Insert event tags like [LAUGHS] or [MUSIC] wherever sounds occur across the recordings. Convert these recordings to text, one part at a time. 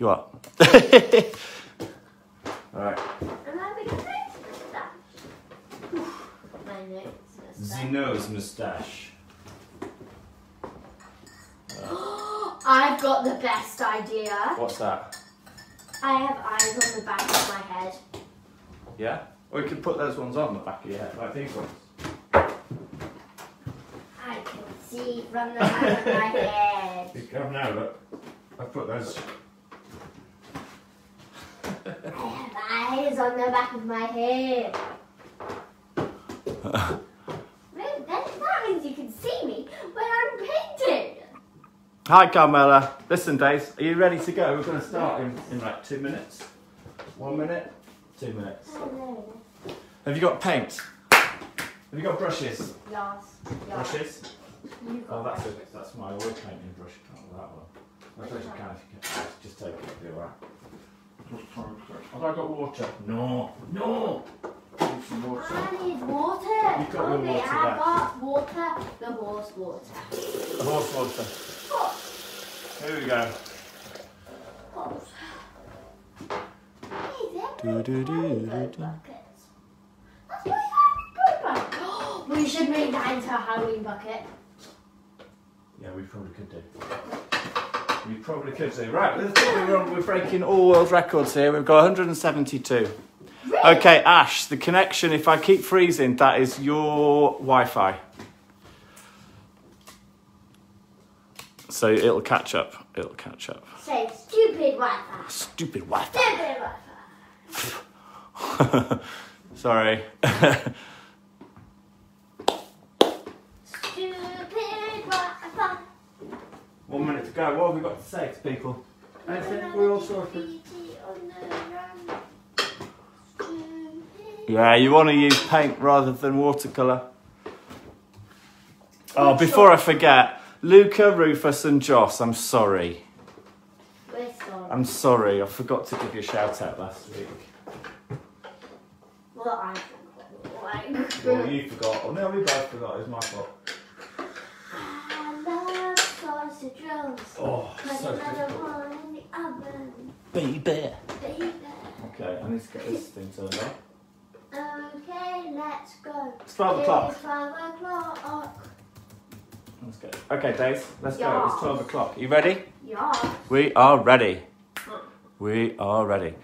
You are. [LAUGHS] Alright. And I become next moustache. My next moustache. Zeno's moustache. [GASPS] I've got the best idea. What's that? I have eyes on the back of my head. Yeah? Or you could put those ones on the back of your head, like these ones. I can see from the back of my [LAUGHS] head. You can have now, look. I put those. I [LAUGHS] have eyes on the back of my head. That, that means you can see me when I'm painting. Hi, Carmela. Listen, Dave, are you ready to go? We're going to start in, in like two minutes. One minute, two minutes. Have you got paint? Have you got brushes? Yes. Brushes? Oh, that's it. a, that's my oil painting brush. Can't that one. I suppose you can if you can. Just take it. It'll be alright. Have I got water? No. No. Need some water. I need water. You've got your okay, water I there. got water. The horse water. The horse water. Here we go. Horse. Do, do, do, do, do. That's my Harry bucket. We should make that into a Halloween bucket. Yeah, we probably could do. We probably could do. Right, let's do we're, on, we're breaking all world records here. We've got 172. Really? Okay, Ash, the connection, if I keep freezing, that is your Wi Fi. So it'll catch up. It'll catch up. Say stupid Wi-Fi. Stupid Wi Fi. Stupid Wi-Fi. Fi. [LAUGHS] Sorry. [LAUGHS] Stupid Wi-Fi. One minute to go. What have we got to say to people? Anything? We're all sorted. Yeah, you want to use paint rather than watercolour. Oh, before I forget, Luca, Rufus, and Joss, I'm sorry. Sorry. I'm sorry, I forgot to give you a shout out last week. Well, I forgot. Well, you forgot. Oh, no, we both forgot. It was my fault. I love. Oh, Put so another difficult. one in the oven, Baby. baby. Okay, I need to get this thing turned on. Okay, let's go. It's 12 o'clock. It's 12 o'clock. Let's go. Okay, Daisy, let's go. It's 12 o'clock. You ready? Yeah. We are ready. We are ready.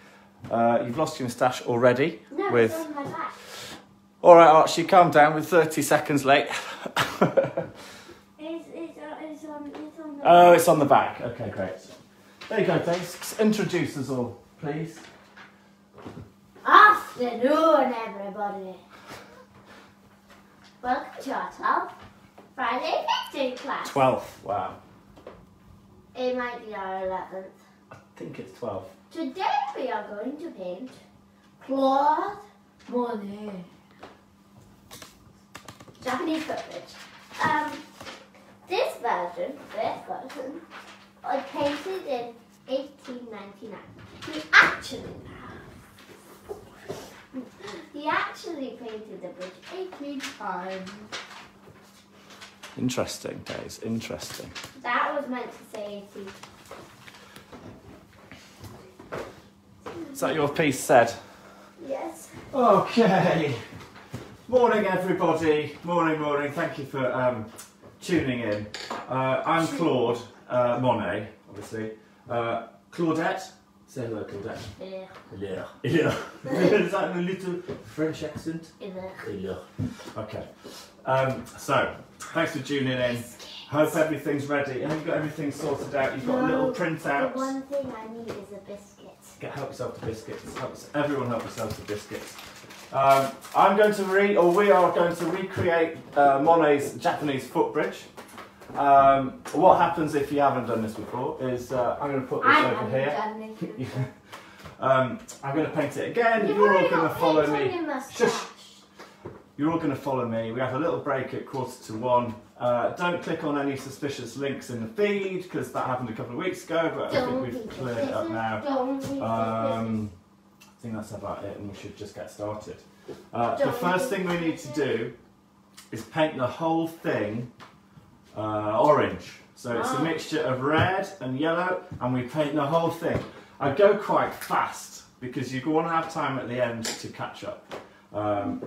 Uh, you've lost your moustache already. No, with it's on my back. all right, Archie, calm down. With 30 seconds late. [LAUGHS] It's, it's, it's on, it's on the oh, it's on the back. Okay, great. There you go, Daisy. Introduce us all, please. Afternoon, everybody. Welcome to our 12th Friday painting class. 12. Wow. It might be our 11th. I think it's 12. Today we are going to paint Claude Monet. Japanese footbridge. Um, this version, this version, was painted in 1899. He actually, [LAUGHS] he actually painted the bridge 18 times. Interesting, Days. Interesting. That was meant to say 18. Is that your piece said? Yes. Okay. Morning, everybody. Morning, morning. Thank you for um, tuning in. Uh, I'm Claude uh, Monet, obviously. Uh, Claudette. Say hello, Claudette. Yeah. Hello. Hello. Is that a little French accent? Yeah. Hello. Okay. Um, so, thanks for tuning in. Hope everything's ready. Have you got everything sorted out? You've got a little The one thing I need is a biscuit. Get help yourself to biscuits. Help, everyone help yourselves to biscuits. Um, I'm going to re, or we are going to recreate uh, Monet's Japanese footbridge. Um, what happens if you haven't done this before is uh, I'm going to put this I over here. done this [LAUGHS] um, I'm going to paint it again. You've You're all going to follow me. Shush. You're all going to follow me. We have a little break at quarter to one. Uh, don't click on any suspicious links in the feed because that happened a couple of weeks ago, but I Don't think we've cleared it up now. Think that's about it, and we should just get started. Uh, the first thing we need to do is paint the whole thing uh, orange. So it's a Ah. mixture of red and yellow, and we paint the whole thing. I go quite fast because you want to have time at the end to catch up. Um,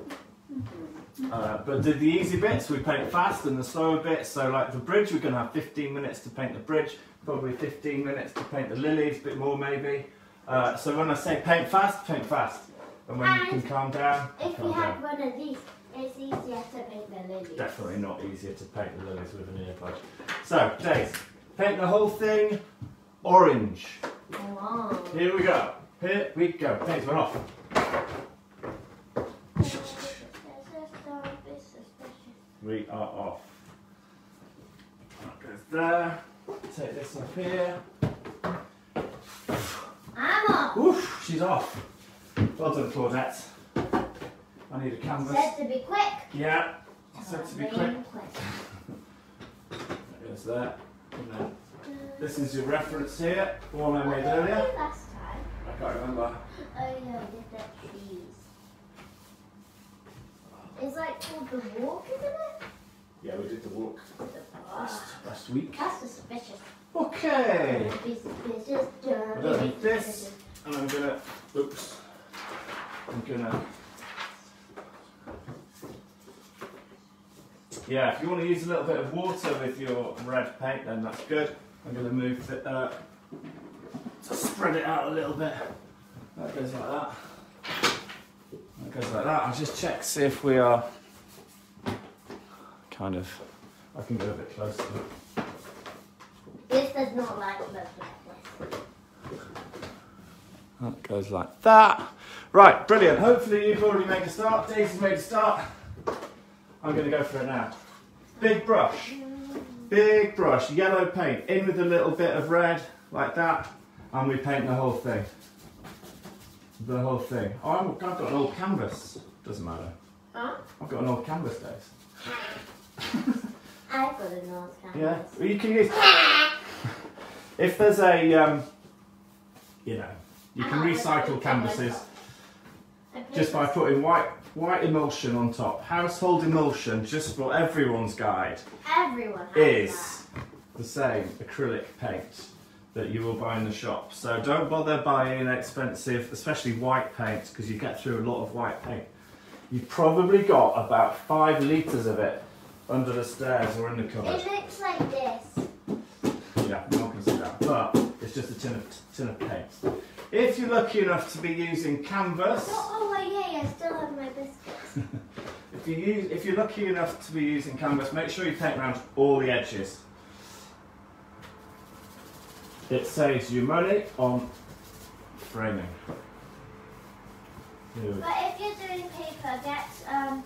uh, but the, the easy bits we paint fast and the slower bits, so like the bridge, we're going to have 15 minutes to paint the bridge, probably 15 minutes to paint the lilies, a bit more maybe. Uh, so when I say paint fast, paint fast. And when you can calm down, If calm you down. one of these, it's easier to paint the lilies. Definitely not easier to paint the lilies with an earbud. So, Days, paint the whole thing orange. Wow. Here we go. Here we go. Paint's went off. We are off. That goes there. Take this off here. I'm off. Oof, she's off. Well done, Claudette. I need a canvas. Said to be quick. Yeah. Said to be quick. That goes there. And then this is your reference here, the one I What made earlier. last time? I can't remember. Oh yeah, we did that trees. It's like called the walk, isn't it? Yeah, we did the walk last, last week. That's suspicious. Okay. Don't be suspicious. I don't be need this. And I'm gonna, oops. I'm gonna, yeah, if you want to use a little bit of water with your red paint, then that's good. I'm gonna move the, uh, to spread it out a little bit. That goes like that. That goes like that. I'll just check, see if we are kind of, I can go a bit closer. Does not like look like this. That goes like that. Right, brilliant. Hopefully you've already made a start. Daisy's made a start. I'm going to go for it now. Big brush. Big brush. Yellow paint. In with a little bit of red, like that. And we paint the whole thing. The whole thing. Oh, I'm- I've got an old canvas. Doesn't matter. Huh? I've got an old canvas, Days. [LAUGHS] I've got a nose canvas. Yeah. Well, you can use... [LAUGHS] [LAUGHS] If there's a, um, you know, you can Ah, recycle canvases. Just by putting white white emulsion on top. Household emulsion, just for everyone's guide, Everyone is the same acrylic paint that you will buy in the shop. So don't bother buying expensive, especially white paint, because you get through a lot of white paint. You've probably got about five litres of it under the stairs or in the cupboard. It looks like this. Yeah, no one can see that, but it's just a tin of, tin of paint. If you're lucky enough to be using canvas, Oh, oh yeah, I still have my biscuits. [LAUGHS] If you use, if you're lucky enough to be using canvas, make sure you paint around all the edges. It saves you money on framing. Here But if you're doing paper, get um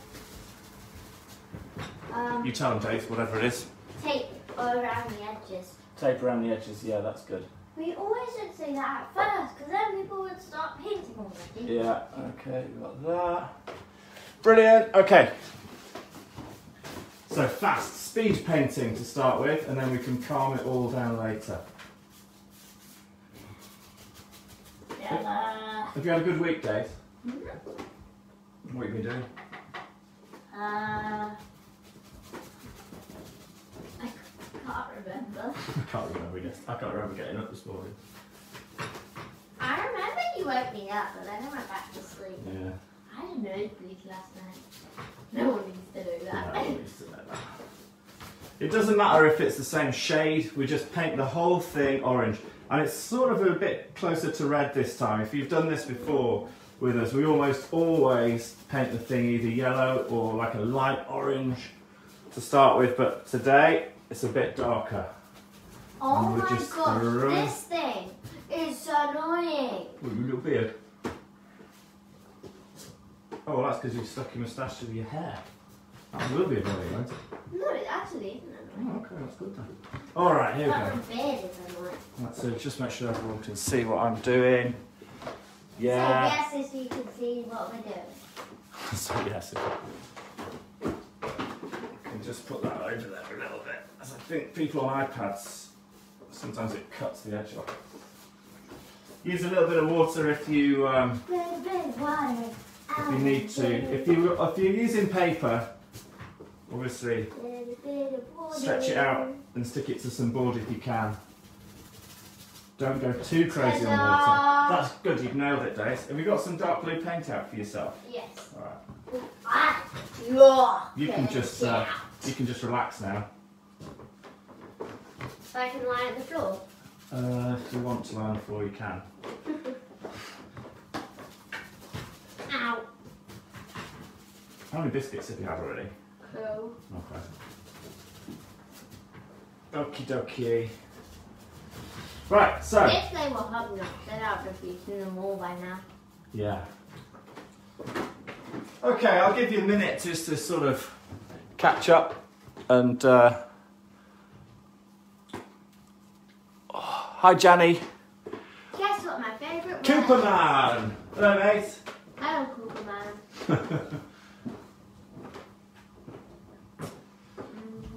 um You tell them, Dave, whatever it is. tape around the edges. Tape around the edges, yeah, that's good. We always should say that at first, because then people would start painting already. Yeah, okay, we got that. Brilliant, okay. So fast, speed painting to start with, and then we can calm it all down later. Yeah. Have you had a good week, Dave? Mhm. What have you been doing? Uh, I can't remember. [LAUGHS] I can't remember. Yes, I can't remember getting up this morning. I remember you woke me up, but then I went back to sleep. Yeah. I had a nosebleed last night. No one needs to know that. no, I used to know that. It doesn't matter if it's the same shade. We just paint the whole thing orange, and it's sort of a bit closer to red this time. If you've done this before with us, we almost always paint the thing either yellow or like a light orange to start with. But today it's a bit darker. oh my just gosh, throwing- this thing is annoying. Your little beard. Oh, well, that's because you've stuck your moustache to your hair. That will be annoying, won't it? No, it actually isn't annoying. Oh, okay, that's good then. All right, here we go. my beard is annoying. Right, uh, so just make sure everyone can see what I'm doing. So Yeah. yes, if you can see what we're doing. [LAUGHS] So, yes, if just put that over there a little bit. As I think people on iPads, sometimes it cuts the edge off. Use a little bit of water if you um, Bit, bit of water. if you need to. If you if you're using paper, obviously Bit, bit of water. stretch it out and stick it to some board if you can. Don't go too crazy on water. That's good, you've nailed it, Dace. Have you got some dark blue paint out for yourself? Yes. Alright. Ah. You can just uh. You can just relax now. So I can lie on the floor. Uh, if you want to lie on the floor, you can. [LAUGHS] Ow. How many biscuits have you had already? Cool. Okay. Okie dokie. Right, so. If they were hobnobs, then I'd have eaten them all by now. Yeah. Okay, I'll give you a minute just to sort of catch up and. Uh... oh, hi, Janny. Guess what my favourite word Cooperman! Hello, mate. Hello, Cooper Man. [LAUGHS]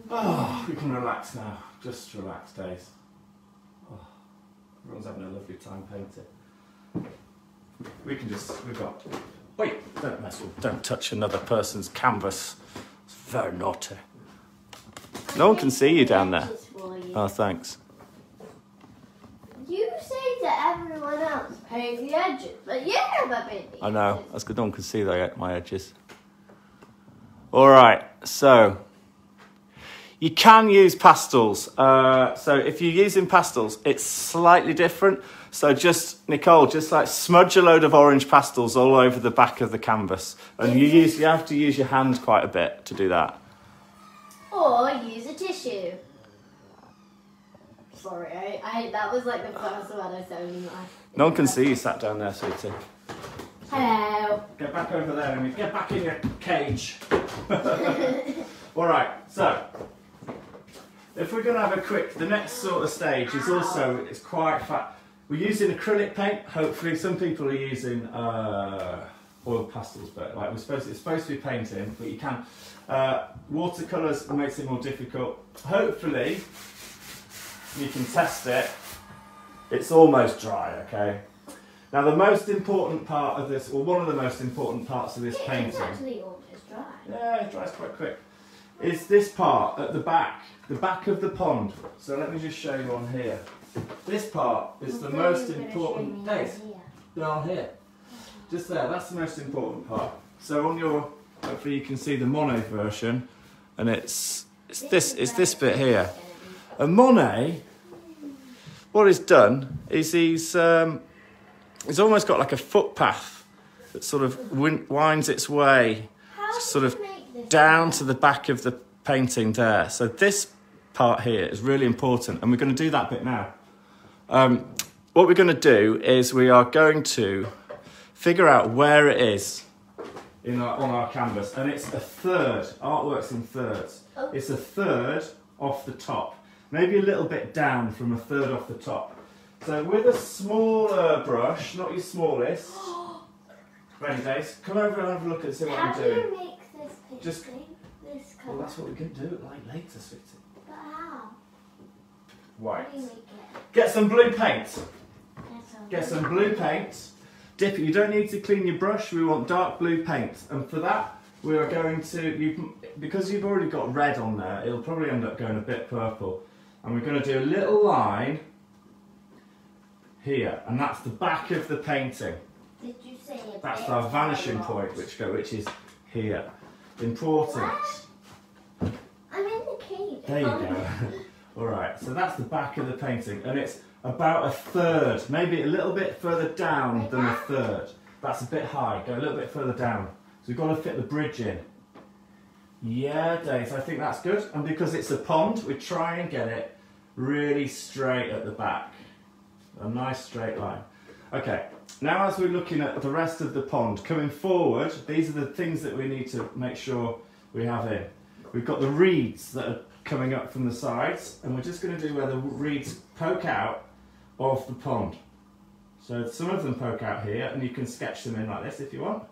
Oh, we can relax now. Just relax, Days. Oh, everyone's having a lovely time painting. We can just, we've got. Wait, don't mess with, don't touch another person's canvas. Naughty. No one can see you down there. Edges for you. Oh, thanks. You say to everyone else, paint the edges, but you never the I know, that's good. No one can see the, my edges. All right, so you can use pastels. Uh, so if you're using pastels, it's slightly different. So just Nicole, just like smudge a load of orange pastels all over the back of the canvas, and you use you have to use your hand quite a bit to do that. Or use a tissue. Sorry, I, I that was like the first one I said in life. No one can see you sat down there, sweetie. Hello. Get back over there and get back in your cage. [LAUGHS] All right, so if we're going to have a quick, the next sort of stage is also it's quite fat. We're using acrylic paint. Hopefully, some people are using uh, oil pastels, but like we're supposed, it's supposed to be painting, but you can. Uh, watercolors makes it more difficult. Hopefully, you can test it. It's almost dry, okay. Now, the most important part of this, or one of the most important parts of this It's painting, actually almost dry. yeah, it dries quite quick. Is this part at the back, the back of the pond. So let me just show you on here. This part is the most important. show me Days, here. down here. Just there, that's the most important part. So on your, hopefully you can see the Monet version, and it's it's this it's this bit here. And Monet, what he's done is he's um, he's almost got like a footpath that sort of winds its way sort of you make this down to the back of the painting there. So this part here is really important, and we're going to do that bit now. Um, what we're going to do is we are going to figure out where it is in our, on our canvas, and it's a third. Artwork's in thirds. Oh. It's a third off the top, maybe a little bit down from a third off the top. So with a smaller brush, not your smallest. [GASPS] Ready, Dace? Come over and have a look and see what How I'm do doing. you make this painting? Just- this Well, that's what we can do like later, sweetie. White. How do you make it? Get some blue paint. Get some blue paint. Dip it. You don't need to clean your brush. We want dark blue paint, and for that we are going to you because you've already got red on there. It'll probably end up going a bit purple, and we're going to do a little line here, and that's the back of the painting. Did you say That's our vanishing point, which go which is here. Important. What? I'm in the cave. There you go. [LAUGHS] All right, so that's the back of the painting, and it's about a third, maybe a little bit further down than a third. That's a bit high. Go a little bit further down. So we've got to fit the bridge in. Yeah, Dave, I think that's good. And because it's a pond, we try and get it really straight at the back. A nice straight line. Okay, now as we're looking at the rest of the pond, coming forward, these are the things that we need to make sure we have in. We've got the reeds that are coming up from the sides, and we're just going to do where the reeds poke out of the pond. So some of them poke out here, and you can sketch them in like this if you want.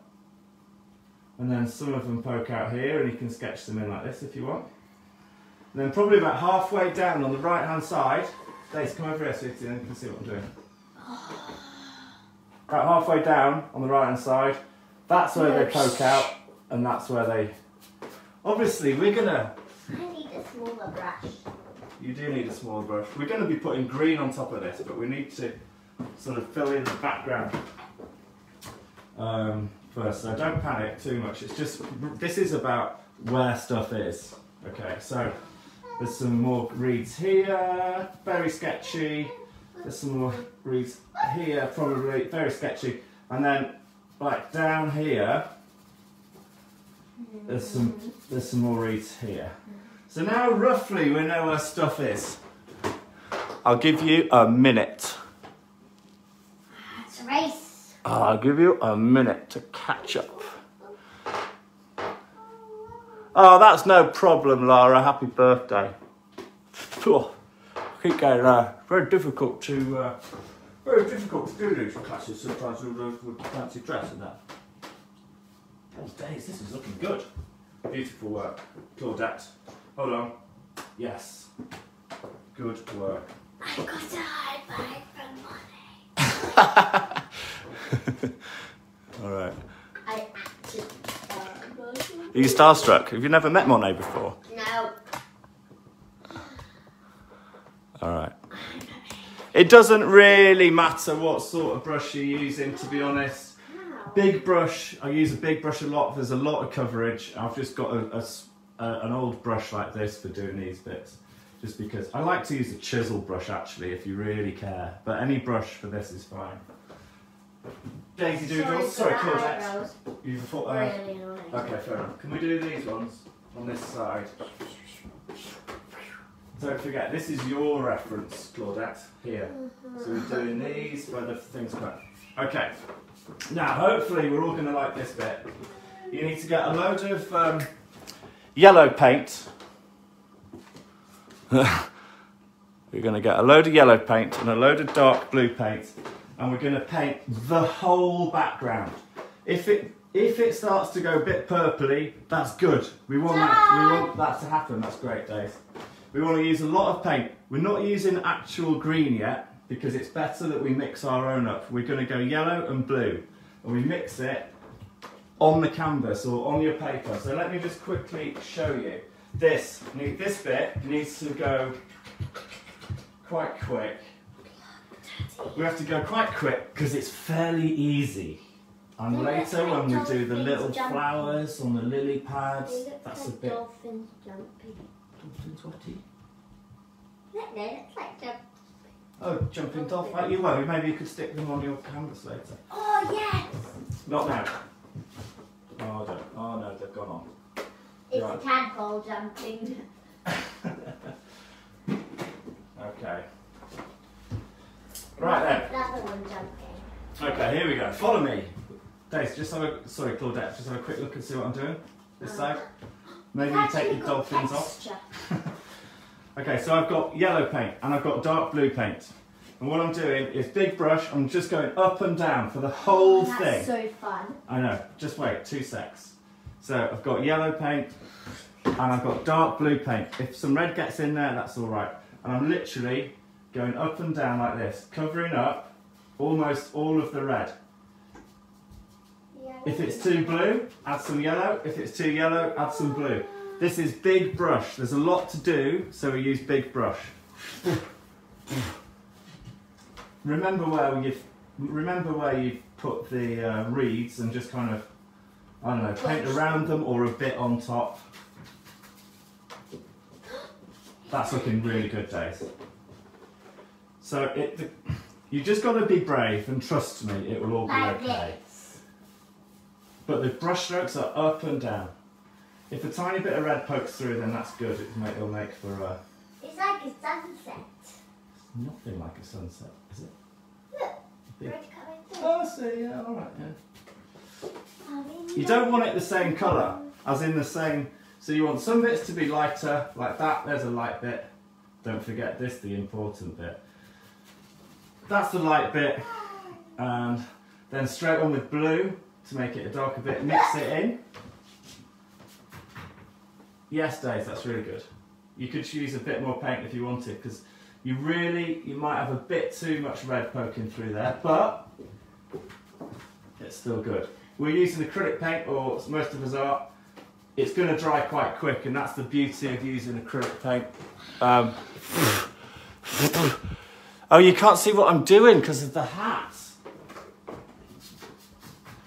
And then some of them poke out here, and you can sketch them in like this if you want. And then probably about halfway down on the right hand side, Dace, come over here, and you can see what I'm doing. About halfway down on the right hand side, that's where they poke out, and that's where they. Obviously, we're need a smaller brush. you do need a smaller brush. We're going to be putting green on top of this, but we need to sort of fill in the background um, first. So don't panic too much. It's just, this is about where stuff is. Okay, so there's some more reeds here, very sketchy. There's some more reeds here, probably very sketchy. And then, like down here, there's some there's some more reeds here. So now roughly we know where stuff is. I'll give you a minute. It's a race. I'll give you a minute to catch up. Oh, that's no problem, Lara. Happy birthday. [LAUGHS] Phew. Keep going there. Very difficult to, uh, very difficult to do these classes sometimes with, uh, with fancy dress and that. Oh, days, this is looking good. Beautiful work. Claudette. Hold on. Yes. Good work. I got a high five from Monet. [LAUGHS] All right. I actually. Uh, Are you starstruck? Have you never met Monet before? no. All right. It doesn't really matter what sort of brush you're using, to be honest. Big brush, I use a big brush a lot. There's a lot of coverage. I've just got a, a a- an old brush like this for doing these bits. Just because I like to use a chisel brush actually, if you really care. But any brush for this is fine. Daisy Doodles, sorry, the Claudette. You've thought, uh, Really. Okay, fair enough. Can we do these ones on this side? Don't forget, this is your reference, Claudette, here. So we're doing these where the things come. Okay. Now, hopefully, we're all going to like this bit. You need to get a load of um, yellow paint. [LAUGHS] we're going to get a load of yellow paint and a load of dark blue paint, and we're going to paint the whole background. If it if it starts to go a bit purpley, that's good. We want that, we want that to happen. That's great, Dave. We want to use a lot of paint. We're not using actual green yet because it's better that we mix our own up. We're going to go yellow and blue, and we mix it on the canvas or on your paper. So let me just quickly show you. This this bit needs to go quite quick. We have to go quite quick because it's fairly easy. And They later look when we like do the little jumping. flowers on the lily pads, that's a bit. dolphins jumping. Dolphins whatty? Look, they look like jump. Oh, jumping dolphin. Like you will. Maybe you could stick them on your canvas later. Oh yes! Not now. Oh, don't. oh no, they've gone on. It's Right. a tadpole jumping. [LAUGHS] Okay. Right then. Another one jumping. Okay, here we go. Follow me. Dace, just have a sorry, Claudette. Just have a quick look and see what I'm doing. This uh, side. [GASPS] Maybe you take your dolphins off. [LAUGHS] Okay, so I've got yellow paint and I've got dark blue paint. And what I'm doing is big brush. I'm just going up and down for the whole Oh, That's thing. so fun. I know. Just wait, two secs. So I've got yellow paint and I've got dark blue paint. If some red gets in there, that's all right. And I'm literally going up and down like this, covering up almost all of the red. If it's too blue, add some yellow. If it's too yellow, add some blue. This is big brush. There's a lot to do, so we use big brush. Remember where you've remember where you've put the uh, reeds and just kind of I don't know, paint around them or a bit on top. That's looking really good, Dave. So it, the, you just got to be brave and trust me, it will all be okay. But the brush strokes are up and down. If a tiny bit of red pokes through, then that's good. It'll make, it'll make for uh, It's like a sunset. nothing like a sunset, is it? Look, red coming through. Oh, I see. Yeah, all right. Yeah. You don't want it the same colour, as in the same. So you want some bits to be lighter, like that. There's a light bit. Don't forget this, the important bit. That's the light bit, and then straight on with blue to make it a darker bit. Mix it in. Yes, Dave, that's really good. You could use a bit more paint if you wanted, because you really you might have a bit too much red poking through there, but it's still good. We're using acrylic paint, or most of us are. it's going to dry quite quick, and that's the beauty of using acrylic paint. Um, [SNIFFS] oh, you can't see what I'm doing because of the hats.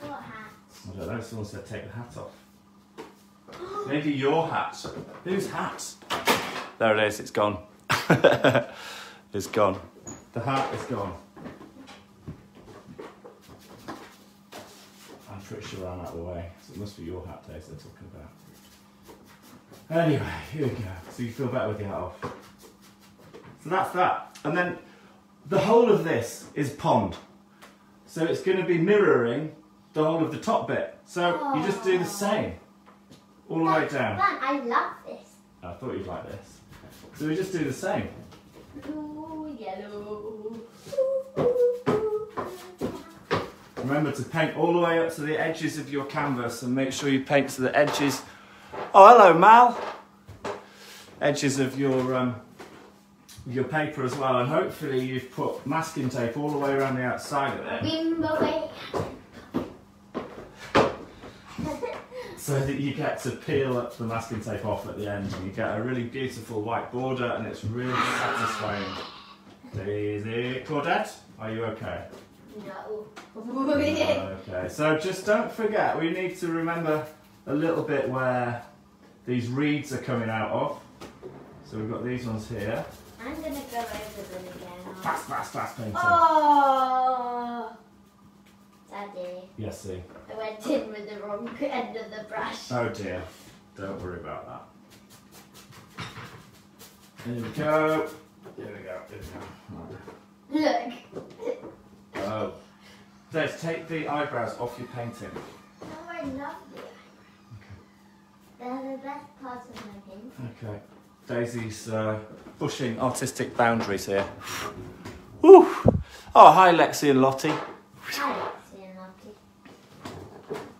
What hat? I don't know, someone said take the hat off. Maybe your hat. Whose hat? There it is, it's gone. [LAUGHS] it's gone. The hat is gone. I'm pretty sure I'm out of the way, so it must be your hat days they're talking about. Anyway, here we go. So you feel better with your hat off. So that's that. And then the whole of this is pond. So it's going to be mirroring the whole of the top bit. So you just do the same all the way down. Fun, I love this. I thought you'd like this. So we just do the same. Blue, yellow. Remember to paint all the way up to the edges of your canvas and make sure you paint to the edges. Oh, hello, Mal. Edges of your um, your paper as well, and hopefully you've put masking tape all the way around the outside of it, Bimbo way. So that you get to peel up the masking tape off at the end, and you get a really beautiful white border, and it's really satisfying. Daisy, Claudette, are you okay? no. Okay, so just don't forget, we need to remember a little bit where these reeds are coming out of. So we've got these ones here. I'm gonna go over them again. Fast, fast, fast painting. Oh, Daddy, Yes, see. I went in with the wrong end of the brush. Oh dear. Don't worry about that. Here we go. Here we go. Here we go. Look. Oh. Des, take the eyebrows off your painting. Oh, I love the They're the best part of my painting. Okay. Daisy's uh, pushing artistic boundaries here. [SIGHS] Woo! Oh, hi Lexi and Lottie. I like seeing Lottie.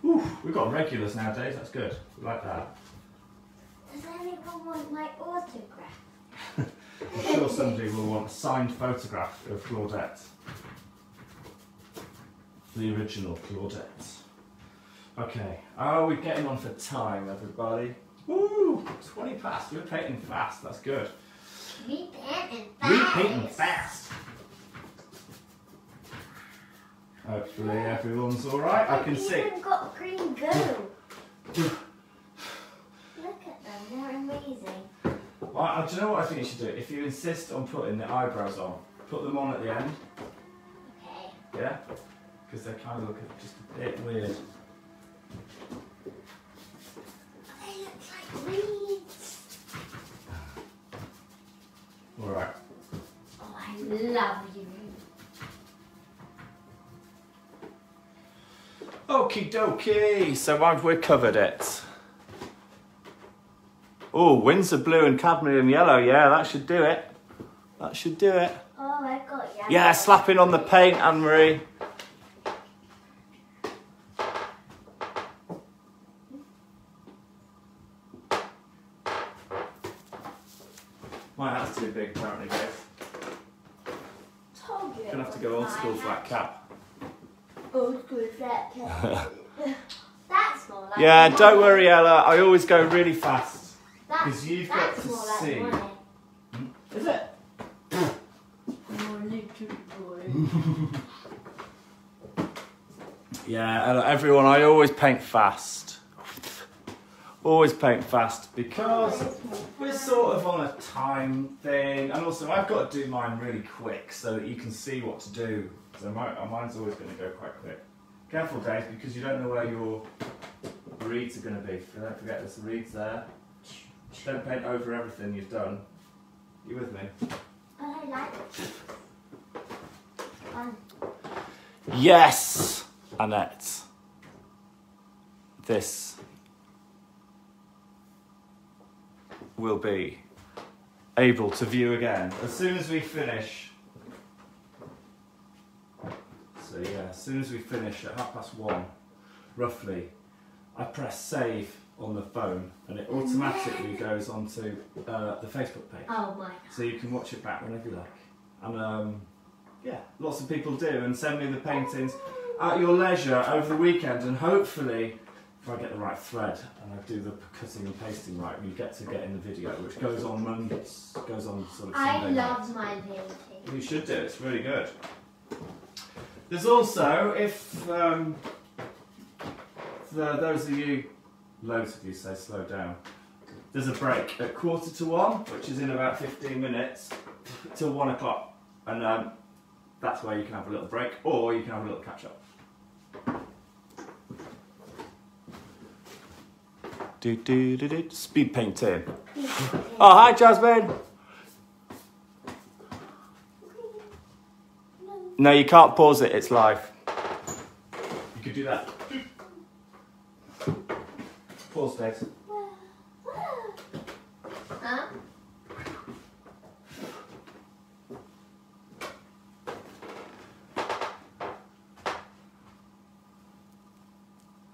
Woo, we've got regulars nowadays, that's good. We like that. Does anyone want my autograph? [LAUGHS] I'm sure somebody will want a signed photograph of Claudette. The original Claudette. Okay, are we getting on for time, everybody? Woo! 20 past, we're painting fast, that's good. Me painting fast. We painting fast. Hopefully everyone's alright, I can see. See. even got green goo. Look at them, they're amazing. Well, I- do you know what I think you should do? If you insist on putting the eyebrows on, put them on at the end, Okay. yeah? Because they kind of look just a bit weird. They look like reeds. Alright. Oh, I love you. Okie dokie, so I've we're covered it. Oh, Winsor blue and cadmium yellow, yeah, that should do it. That should do it. Oh, I got yellow. Yeah, slapping on the paint, Anne Marie. My hat's too big, apparently, guys. Told you. Gonna have to go old school flat cap. Old school flat cap. That's more like Yeah, don't worry, Ella. I always go really fast. That's, 'cause you've got to see. Hmm? Is it? [LAUGHS] Yeah, Ella, everyone, I always paint fast. Always paint fast because we're sort of on a time thing, and also I've got to do mine really quick so that you can see what to do. So my, mine's always going to go quite quick. Careful, Dave, because you don't know where your reeds are going to be. So don't forget there's the reeds there. Don't paint over everything you've done. You with me? I like it. Yes, Annette. This will be able to view again as soon as we finish. So yeah, as soon as we finish at half past one, roughly, I press save on the phone and it automatically goes onto uh, the Facebook page. Oh my god. So you can watch it back whenever you like. And um, yeah, lots of people do and send me the paintings at your leisure over the weekend and hopefully if I get the right thread and I do the cutting and pasting right, we get to get in the video, which goes on Mondays, goes on sort of I Sunday love nights. my painting. You should do. It's really good. There's also, if um, for those of you, loads of you say slow down. There's a break at quarter to one, which is in about 15 minutes, till one o'clock, and um, that's where you can have a little break, or you can have a little catch up. Do, do, do, do. Speed painting. [LAUGHS] Oh, hi, Jasmine. No, you can't pause it. It's live. You could do that. Huh?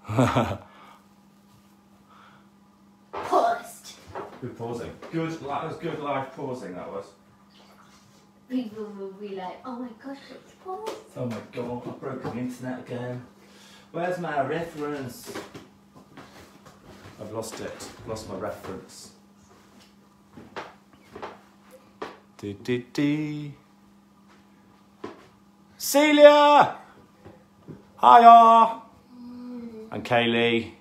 [LAUGHS] Paused. Good pausing. Good. That was good live pausing. That was. People will be like, oh my gosh, it's paused. Oh my god! I've broken the internet again. Where's my reference? I've lost it. Lost my reference. Do do do. Celia. Hiya. And Kaylee.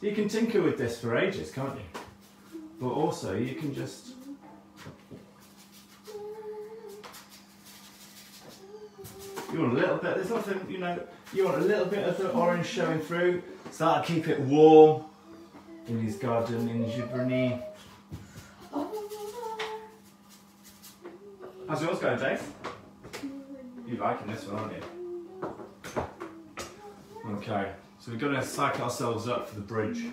You can tinker with this for ages, can't you? But also, you can just. You want a little bit, there's nothing, you know, you want a little bit of the orange showing through. So that'll keep it warm in his garden in Giverny. How's yours going, Dave? You're liking this one, aren't you? Okay, so we're going to psych ourselves up for the bridge.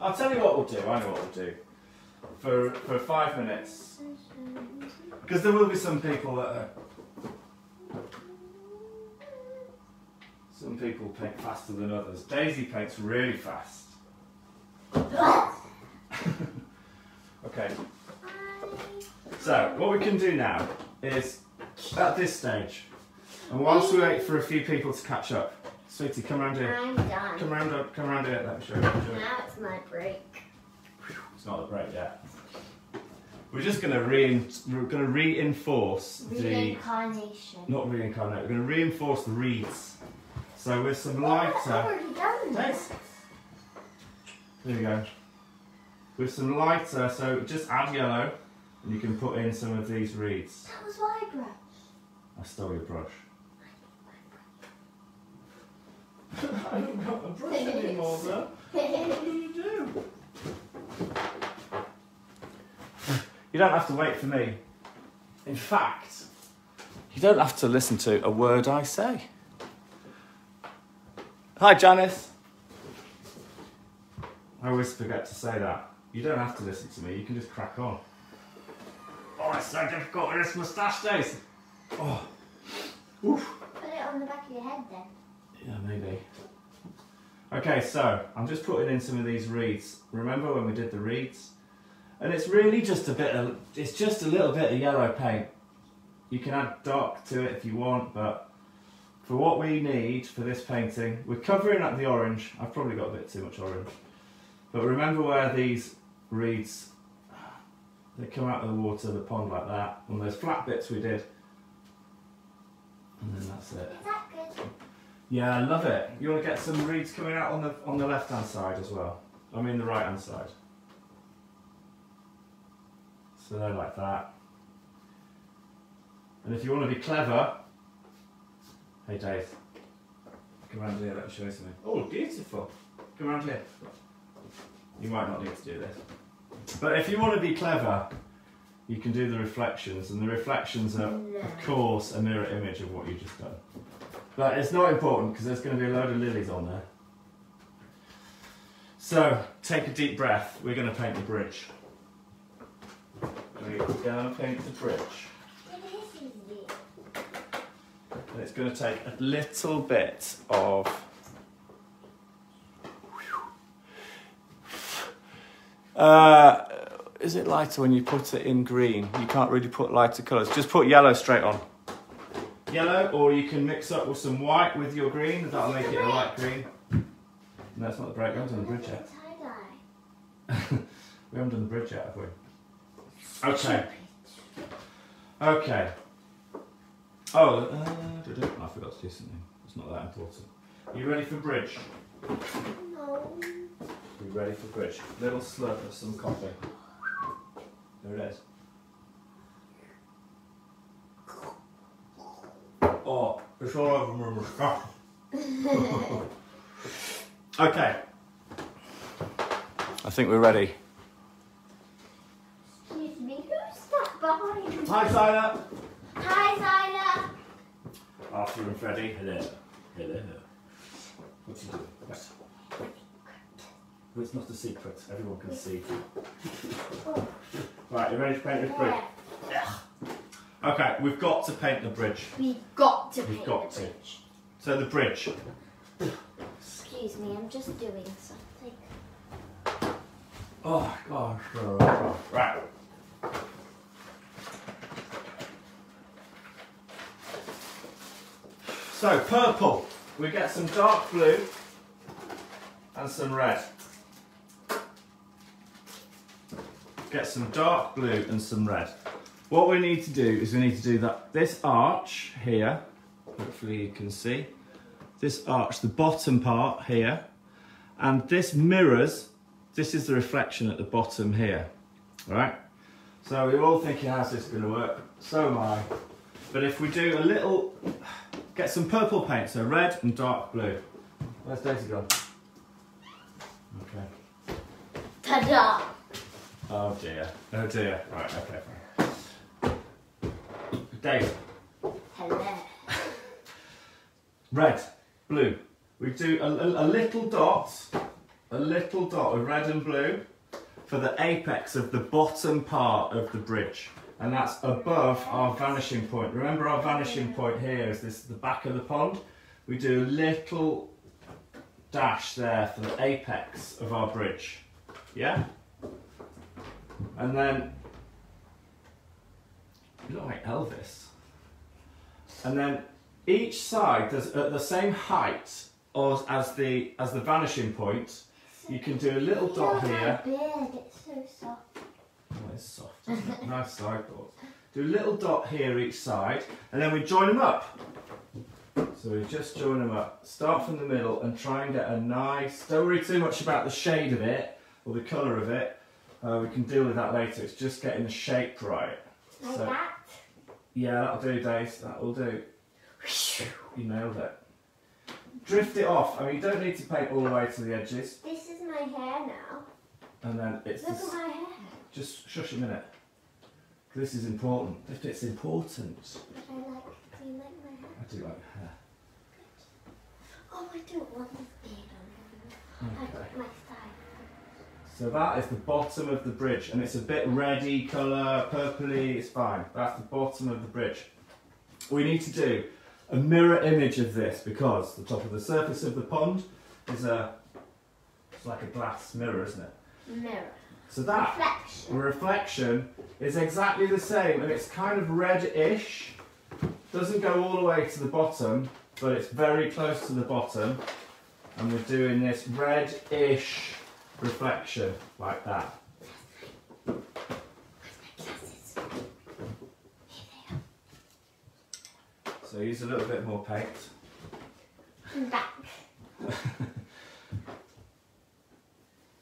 I'll tell you what we'll do. I know what we'll do. For for five minutes, because there will be some people that are. Some people paint faster than others. Daisy paints really fast. [LAUGHS] Okay. So what we can do now is at this stage, and whilst we wait for a few people to catch up, sweetie, come round here. I'm done. Come round, come round here. Let me show you. Let me show you. Now it's my break. It's not a break yet. We're just going to rein, we're going to reinforce the not reincarnate. We're going to reinforce the reeds. So with some oh, I've already done this. There you go. With some lighter, so just add yellow, and you can put in some of these reeds. That was my brush. I stole your brush. [LAUGHS] I haven't got a brush anymore, sir. What are you going to do? You don't have to wait for me. In fact, you don't have to listen to a word I say. Hi, Janice. I always forget to say that. You don't have to listen to me, you can just crack on. Oh, it's so difficult with this moustache days. Oh, oof. Put it on the back of your head then. Yeah, maybe. Okay, so I'm just putting in some of these reeds. Remember when we did the reeds? And it's really just a bit of, it's just a little bit of yellow paint. You can add dark to it if you want, but for what we need for this painting, we're covering up the orange. I've probably got a bit too much orange. But remember where these reeds, they come out of the water, the pond like that, on those flat bits we did. And then that's it. Is that good? Yeah, I love it. You want to get some reeds coming out on the on the left hand side as well. I mean the right hand side. So they're like that. And if you want to be clever, hey Dave, come around here. Let me show you something. Oh, beautiful. Come around here. You might not need to do this, but if you want to be clever, you can do the reflections, and the reflections are, of course, a mirror image of what you just done. But it's not important because there's going to be a load of lilies on there. So take a deep breath. We're going to paint the bridge. We're going to paint the bridge. And it's going to take a little bit of. Uh, is it lighter when you put it in green? You can't really put lighter colours. Just put yellow straight on. Yellow, or you can mix up with some white with your green. That'll make it a light green. No, it's not the break. We haven't done the bridge yet. [LAUGHS] We haven't done the bridge yet, have we? Okay. Okay. Oh, uh. I forgot to do something. It's not that important. Are You ready for bridge? No. You ready for bridge? Little slurp of some coffee. There it is. Oh, it's all over my moustache. [LAUGHS] okay. I think we're ready. Excuse me, who's that behind? Hi, Tyler. Hi, Zyla. Arthur and Freddie. Hello. Hello. What you doing? Yes. Well, it's not a secret. Everyone can see. Oh, [LAUGHS] Right, you ready to paint this bridge? there. Okay, we've got to paint the bridge. We've got to We've paint got the to. bridge. So the bridge. Excuse me, I'm just doing something. Oh gosh. Right. So purple. We get some dark blue and some red. Get some dark blue and some red. What we need to do is we need to do that this arch here. Hopefully you can see this arch, the bottom part here, and this mirrors this is the reflection at the bottom here, all right? So we're all thinking, how's this going to work? So am I. But if we do a little, get some purple paint, so red and dark blue. Where's Daisy gone? Okay. Ta-da! Oh dear. Oh dear. Right, okay, fine. Daisy, Hello. [LAUGHS] red, blue. We do a, a, a little dot, a little dot of red and blue for the apex of the bottom part of the bridge. And that's above our vanishing point. Remember our vanishing point here is this the back of the pond? We do a little dash there for the apex of our bridge. Yeah? And then you look like Elvis. And then each side does at the same height as, as the as the vanishing point. You can do a little dot here. beard, it's so soft. Oh, it's soft. isn't [LAUGHS] it? nice sideboard. Do a little dot here each side, and then we join them up. So we just join them up. Start from the middle and try and get a nice. Don't worry too much about the shade of it or the colour of it. Uh, we can deal with that later. It's just getting the shape right. Like So- that. Yeah, that'll do, Dave. That'll do. You nailed it. Drift it off. I mean, you don't need to paint all the way to the edges. This is my hair now. And then it's Look just, at my hair. Just shush a minute. This is important. If it's important, I like, do you like my hair? I do like my hair. Oh, I don't want this beard on. I Okay. got my style. So that is the bottom of the bridge, and it's a bit reddy colour, purpley. It's fine. That's the bottom of the bridge. We need to do a mirror image of this because the top of the surface of the pond is a it's like a glass mirror, isn't it? Mirror. So that Reflection. reflection is exactly the same, and it's kind of red-ish. Doesn't go all the way to the bottom, but it's very close to the bottom. And we're doing this red-ish reflection like that. So use a little bit more paint. I'm back. [LAUGHS]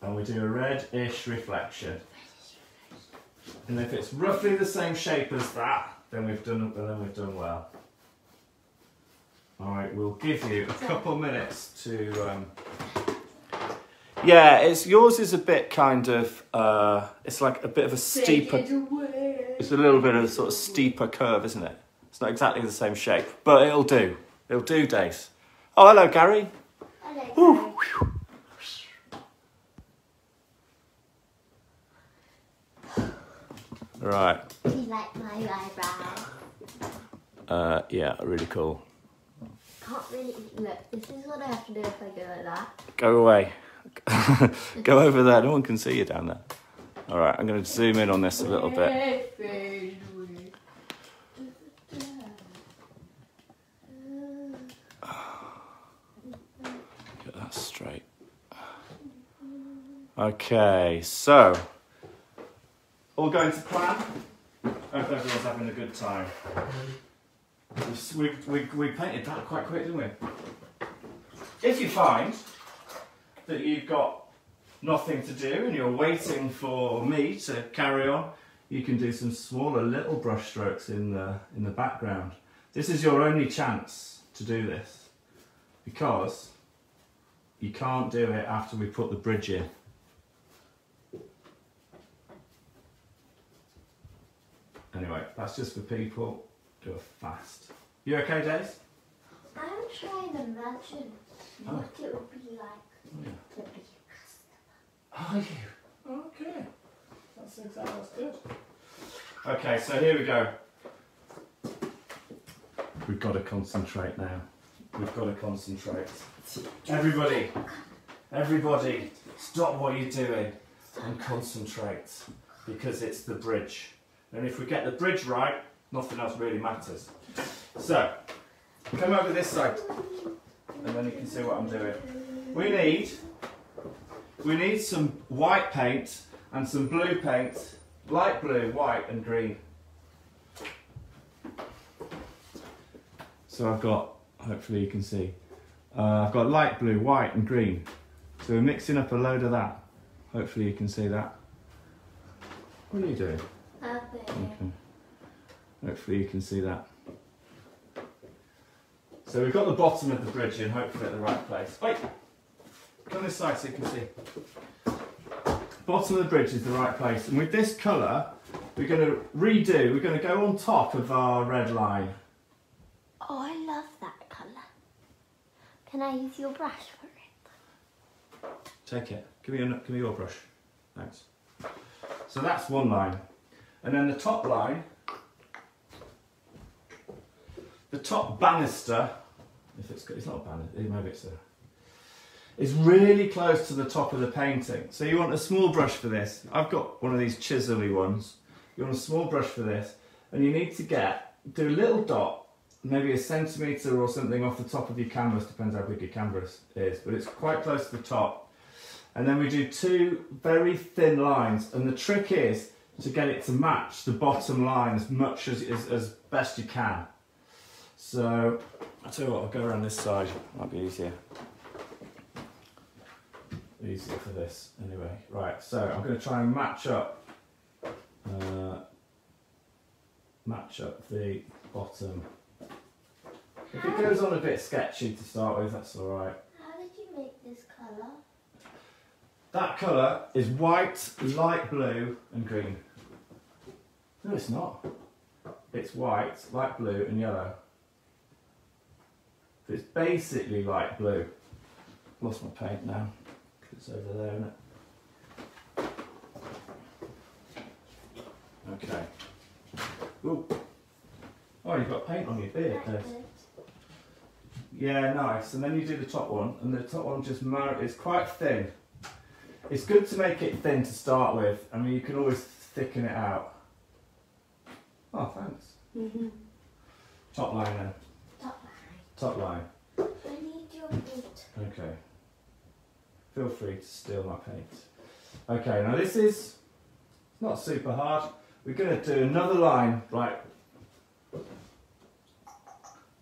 And we do a red-ish reflection. And if it's roughly the same shape as that, then we've done then we've done well. All right, we'll give you a couple minutes to. Um... Yeah, it's yours is a bit kind of. Uh, it's like a bit of a steeper. Take it away. It's a little bit of a sort of steeper curve, isn't it? It's not exactly the same shape, but it'll do. It'll do, Dace. Oh, hello, Gary. Hello, guys. Right. Do you like my eyebrow? Uh, yeah, really cool. Can't really look. This is what I have to do if I go like that. Go away. [LAUGHS] Go over there. No one can see you down there. All right, I'm going to zoom in on this a little bit. Get that straight. Okay, so all going to plan. Hope everyone's having a good time. We, we, we painted that quite quick, didn't we? If you find that you've got nothing to do and you're waiting for me to carry on, you can do some smaller little brush strokes in the, in the background. This is your only chance to do this because you can't do it after we put the bridge in. Anyway, that's just for people who are fast. You okay, Days? I'm trying to imagine Oh. what it would be like Oh, yeah. to be a customer. Are you? Okay. That's exactly that's good. Okay, so here we go. We've got to concentrate now. We've got to concentrate. Everybody, everybody, stop what you're doing and concentrate because it's the bridge. And if we get the bridge right, nothing else really matters. So, come over this side and then you can see what I'm doing. We need we need some white paint and some blue paint, light blue, white and green. So I've got, hopefully you can see, uh, I've got light blue, white and green. So we're mixing up a load of that. Hopefully you can see that. What are you doing? Okay. Okay. Hopefully you can see that. So we've got the bottom of the bridge in, hopefully at the right place. Wait! Come this side so you can see. Bottom of the bridge is the right place. And with this colour, we're going to redo, we're going to go on top of our red line. Oh, I love that colour. Can I use your brush for it? Take it. Give me, your, give me your brush. Thanks. So that's one line. And then the top line, the top banister, if it's, it's not a banister, eh, maybe it's a, is really close to the top of the painting. So you want a small brush for this. I've got one of these chisel ones. You want a small brush for this. And you need to get, do a little dot, maybe a centimetre or something off the top of your canvas, depends how big your canvas is, but it's quite close to the top. And then we do two very thin lines. And the trick is to get it to match the bottom line as much as, as, as best you can. So, I'll tell you what, I'll go around this side, might be easier. Easier for this, anyway. Right, so I'm going to try and match up, uh, match up the bottom. If it goes on a bit sketchy to start with, that's alright. How did you make this colour? That colour is white, light blue and green. No, it's not. It's white, light blue and yellow. So it's basically light blue. Lost my paint now. It's over there, isn't it? Okay. Ooh. Oh, you've got paint on your beard, Des. Yeah, nice. And then you do the top one, and the top one just mar- it's quite thin. It's good to make it thin to start with. I mean, you can always thicken it out. Oh, thanks. Mm-hmm. Top line then. Top line. Top line. line. I need your boot. Okay. Feel free to steal my paint. Okay, now this is not super hard. We're going to do another line right,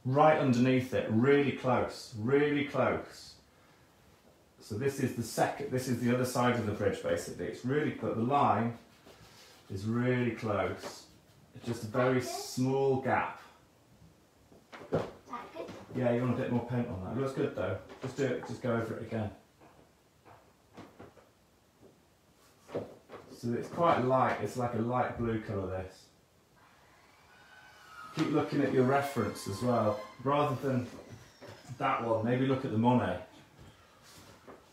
right underneath it, really close, really close. So this is the second. This is the other side of the bridge, basically. It's really, but the line is really close. Just a very small gap. Yeah, you want a bit more paint on that. It looks good though. Just do it, just go over it again. So it's quite light, it's like a light blue colour this. Keep looking at your reference as well. Rather than that one, maybe look at the Monet.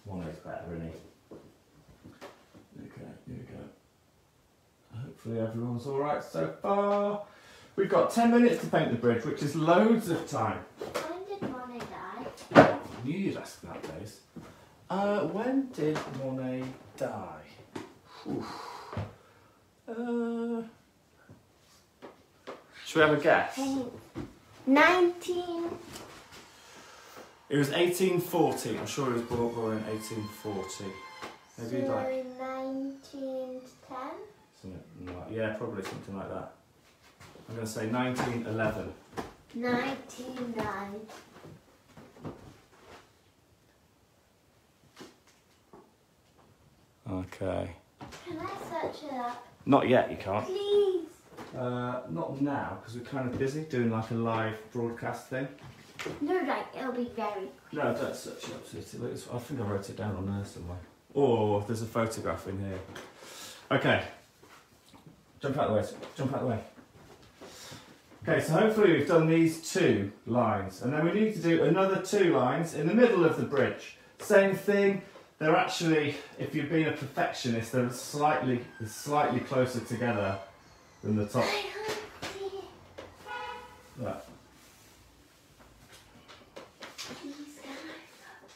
Monet's better, isn't he? Okay, here we go. Hopefully everyone's alright so far. We've got 10 minutes to paint the bridge, which is loads of time. When did Monet die? Knew you'd ask that, Days. Uh, when did Monet die? Oof. Uh, should we have a guess? Nineteen. It was 1840. I'm sure he was born, born in 1840. Maybe so like nineteen ten. Something like yeah, probably something like that. I'm going to say 1911. Nineteen nine. Okay. Can I search it up, Not yet. You can't. please? Uh, not now because we're kind of busy doing like a live broadcast thing. No, like it'll be very. No, don't search it up. I think I wrote it down on there somewhere. Or there's a photograph in here. Okay. Jump out of the way. Jump out of the way. Okay, so hopefully we've done these two lines, and then we need to do another two lines in the middle of the bridge. Same thing. They're actually, if you've been a perfectionist, they're slightly, slightly closer together than the top. I can't see it. That. Please,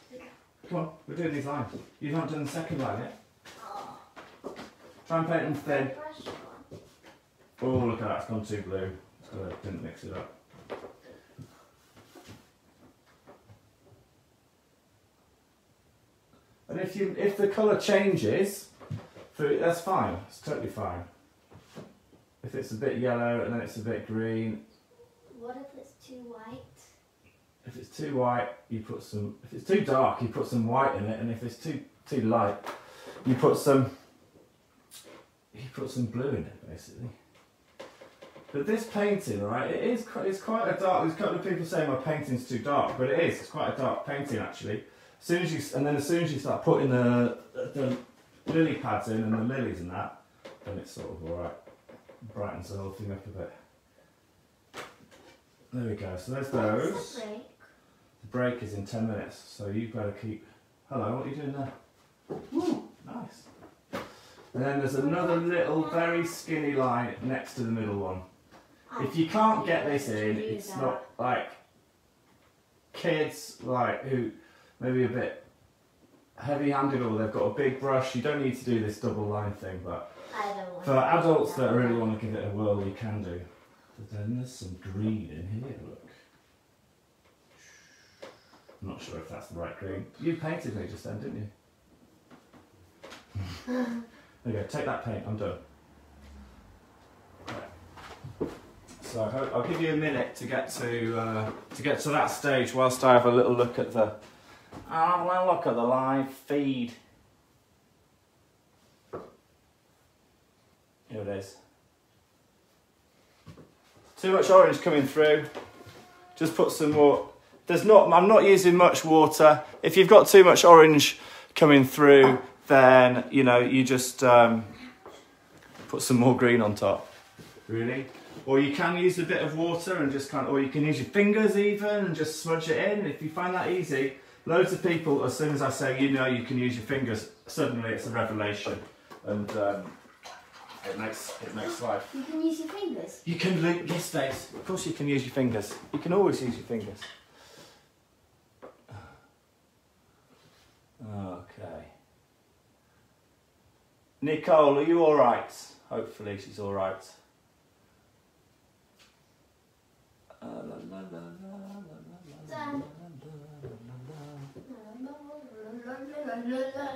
can I? Come on, we're doing these lines. You've not done the second line yet. Try and paint them thin. Oh, look at that, it's gone too blue. I didn't mix it up. And if you if the colour changes, that's fine. It's totally fine. If it's a bit yellow and then it's a bit green, What if it's too white? if it's too white, you put some. If it's too dark, you put some white in it, and if it's too too light, you put some. You put some blue in it, basically. But this painting, right? it is it's quite a dark. There's a couple of people saying my painting's too dark, but it is. It's quite a dark painting actually. As soon as you and then as soon as you start putting the the lily pads in and the lilies and that, then it's sort of all right. Brightens the whole thing up a bit. There we go. So there's those. The break? The break is in 10 minutes, so you better keep. Hello, what are you doing there? Woo, nice. And then there's another little, very skinny line next to the middle one. If you can't get this oh, in, it's not like kids like who maybe a bit heavy-handed or they've got a big brush. You don't need to do this double line thing, but I don't want for adults that really want to give it a whirl, you can do. But then there's some green in here, look. I'm not sure if that's the right green. You painted me just then, didn't you? [LAUGHS] okay, take that paint, I'm done. Right. So I'll give you a minute to get to uh, to get to that stage whilst I have a little look at the have a look at the live feed. Here it is. Too much orange coming through. Just put some more. There's not. I'm not using much water. If you've got too much orange coming through, then you know you just um, put some more green on top. Really. Or you can use a bit of water and just kind of, or you can use your fingers even and just smudge it in. If you find that easy, loads of people, as soon as I say you know you can use your fingers, suddenly it's a revelation, and um, it makes it makes life. You can use your fingers. You can link yes, Dave. Of course, you can use your fingers. You can always use your fingers. Okay. Nicole, are you all right? Hopefully, she's all right.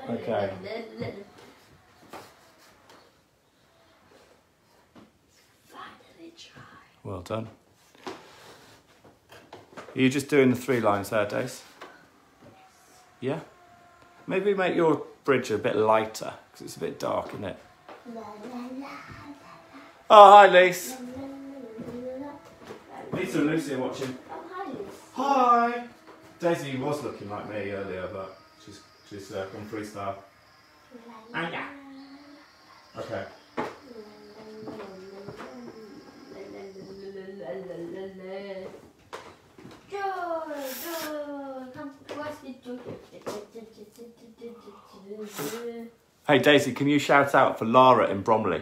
Okay. Well done. Are you just doing the three lines there, Dace? Yeah? Maybe make your bridge a bit lighter, because it's a bit dark, isn't it? La, la, la, Oh, hi, Lise. Lisa and Lucy are watching. Oh, hi, Lucy. Hi! Daisy was looking like me earlier, but she's, she's uh, gone freestyle. La, la, Anya. Okay. Hey, Daisy, can you shout out for Lara in Bromley?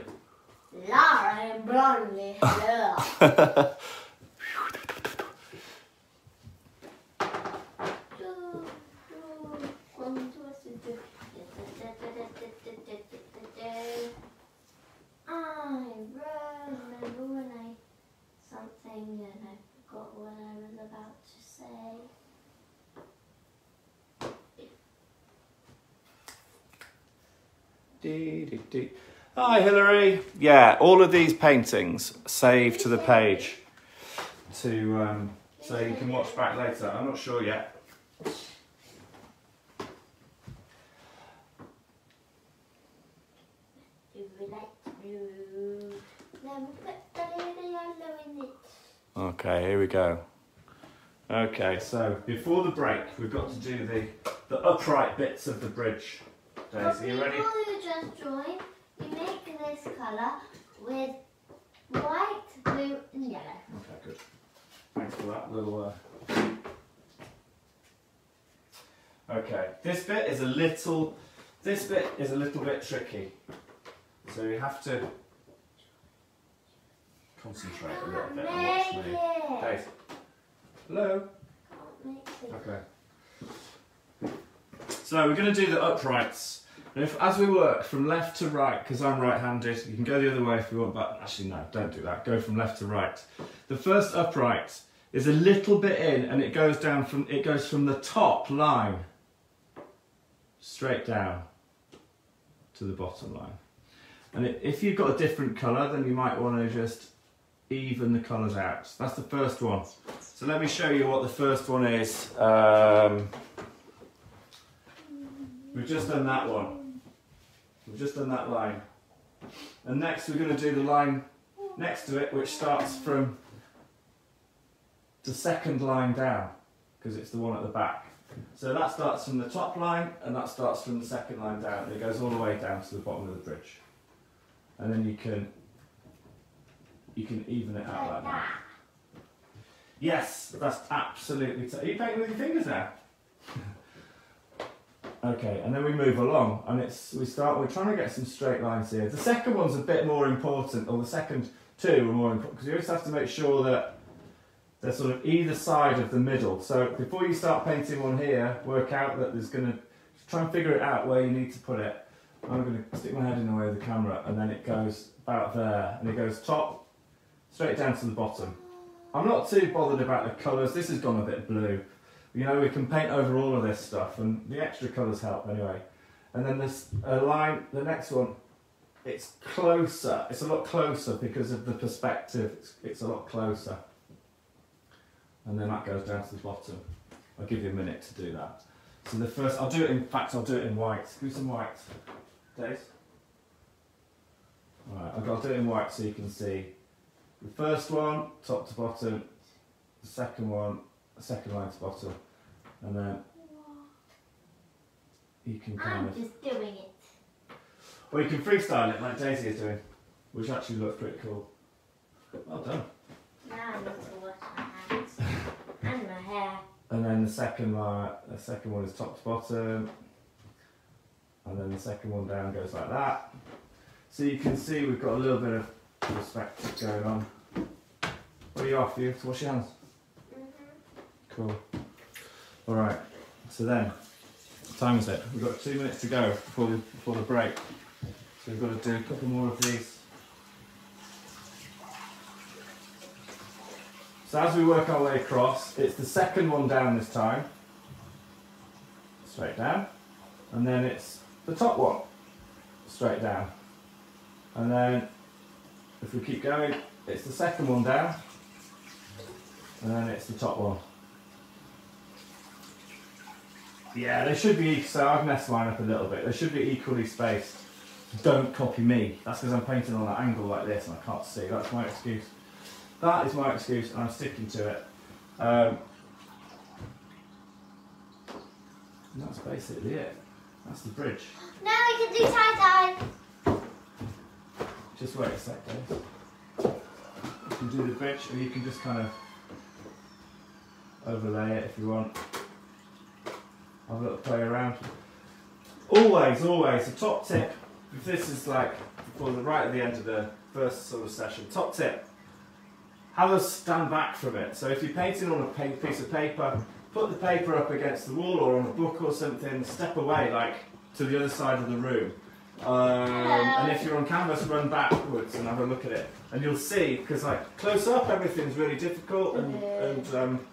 Lara in Bromley, hello. [LAUGHS] thing and I forgot what I was about to say. Dee, dee, dee. Hi, Hilary. Yeah, all of these paintings save to the page to um, so you can watch back later. I'm not sure yet. Do we like blue? Then we put the little yellow in it. Okay, here we go. Okay, so before the break, we've got to do the the upright bits of the bridge. Daisy, you ready? before you just join, you make this colour with white, blue and yellow. Okay, good. Thanks for that little. Uh... Okay, this bit is a little. This bit is a little bit tricky, so you have to concentrate a little bit and watch me. Dave. Hello. Can't make it. Okay. So we're going to do the uprights. And if, as we work from left to right, because I'm right-handed, you can go the other way if you want, but actually no, don't do that. Go from left to right. The first upright is a little bit in, and it goes down from it goes from the top line straight down to the bottom line. And if you've got a different colour, then you might want to just even the colours out. That's the first one. So let me show you what the first one is. Um, we've just done that one. We've just done that line. And next we're going to do the line next to it, which starts from the second line down, because it's the one at the back. So that starts from the top line, and that starts from the second line down, it goes all the way down to the bottom of the bridge. And then you can you can even it out like that. Yes, that's absolutely. T- Are you painting with your fingers now? [LAUGHS] okay, and then we move along, and it's we start. We're trying to get some straight lines here. The second one's a bit more important, or the second two are more important because you always have to make sure that they're sort of either side of the middle. So before you start painting one here, work out that there's going to try and figure it out where you need to put it. I'm going to stick my head in the way of the camera, and then it goes about there, and it goes top straight down to the bottom. I'm not too bothered about the colours. This has gone a bit blue. You know, we can paint over all of this stuff, and the extra colours help anyway. And then this a line, the next one, it's closer. It's a lot closer because of the perspective. It's, it's a lot closer. And then that goes down to the bottom. I'll give you a minute to do that. So the first, I'll do it. In fact, I'll do it in white. Do some white, Dave. All right, I'll do it in white so you can see the first one, top to bottom, the second one, second line to bottom, and then you can kind I'm of, just doing it. or you can freestyle it like Daisy is doing, which actually looks pretty cool. Well done. Now I need to wash my hands and my hair. And then the second line, the second one is top to bottom, and then the second one down goes like that. So you can see we've got a little bit of perspective going on. What are you off? You to wash your hands? Mm-hmm. Cool. All right. So then, what time is it? We've got two minutes to go before the, before the break. So we've got to do a couple more of these. So as we work our way across, it's the second one down this time. Straight down. And then it's the top one. Straight down. And then, if we keep going, it's the second one down. And then it's the top one. Yeah, they should be, so I've messed mine up a little bit. They should be equally spaced. Don't copy me. That's because I'm painting on an angle like this and I can't see. That's my excuse. That is my excuse and I'm sticking to it. Um, that's basically it. That's the bridge. Now we can do tie dye. Just wait a sec, guys. You can do the bridge or you can just kind of overlay it if you want. Have a little play around. Always, always, a top tip, if this is like for the right at the end of the first sort of session, top tip, have us stand back from it. So if you're painting on a piece of paper, put the paper up against the wall or on a book or something, step away like to the other side of the room Um, and if you're on canvas, run backwards and have a look at it, and you'll see because like close up, everything's really difficult and, and um,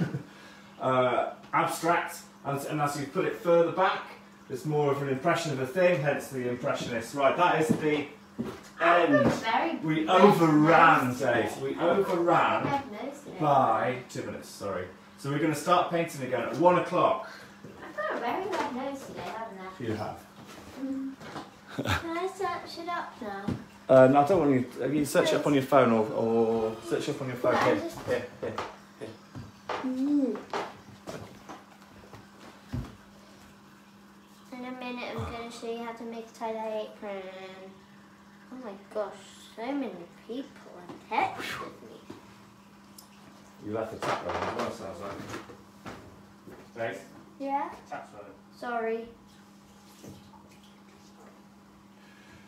[LAUGHS] uh, abstract, and, and as you put it further back, it's more of an impression of a thing. Hence the impressionist. Right, that is the end. We overran, Dave. We overran Red nose today. by two minutes. Sorry. So we're going to start painting again at one o'clock. I've got a very red nose today, haven't I? You have. Can I search it up now? Uh, no, I don't want you. You search it up on your phone or, or search it up on your phone. Yeah, Here, just- here, here. Mm. In a minute, I'm going to show you how to make a tie-dye apron. Oh my gosh, so many people have texted me. You left the tap running as well, sounds like. Dave, Yeah? tap's running. Sorry.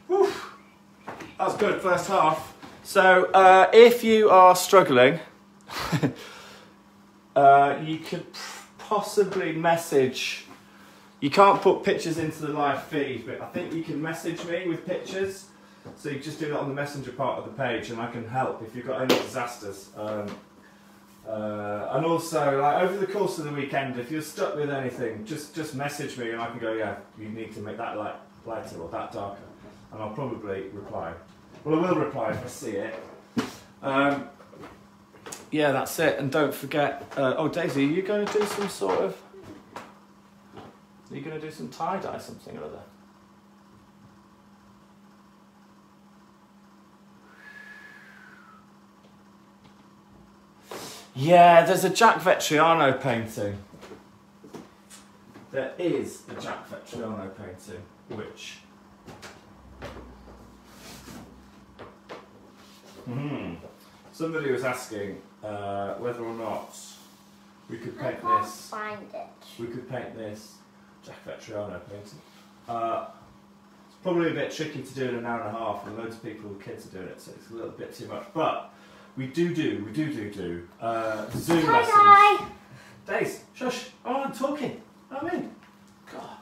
That's good, first half. So, uh, if you are struggling, [LAUGHS] uh, you could possibly message. You can't put pictures into the live feed, but I think you can message me with pictures. So you just do that on the messenger part of the page, and I can help if you've got any disasters. Um, uh, and also, like over the course of the weekend, if you're stuck with anything, just just message me, and I can go, yeah, you need to make that light lighter or that darker, and I'll probably reply. Well, I will reply if I see it. Um, yeah, that's it. And don't forget. Uh, oh, Daisy, are you going to do some sort of? Are you going to do some tie dye, something or other? Yeah, there's a Jack Vettriano painting. There is a Jack Vettriano painting, which. Hmm. Somebody was asking uh, whether or not we could paint I can't this. find it. We could paint this Jack Vettriano painting. Uh, it's probably a bit tricky to do in an hour and a half, and loads of people with kids are doing it, so it's a little bit too much. But we do do, we do do do uh, Zoom lessons. Tie-dye! Days, shush. Oh, I'm talking. I'm in. God.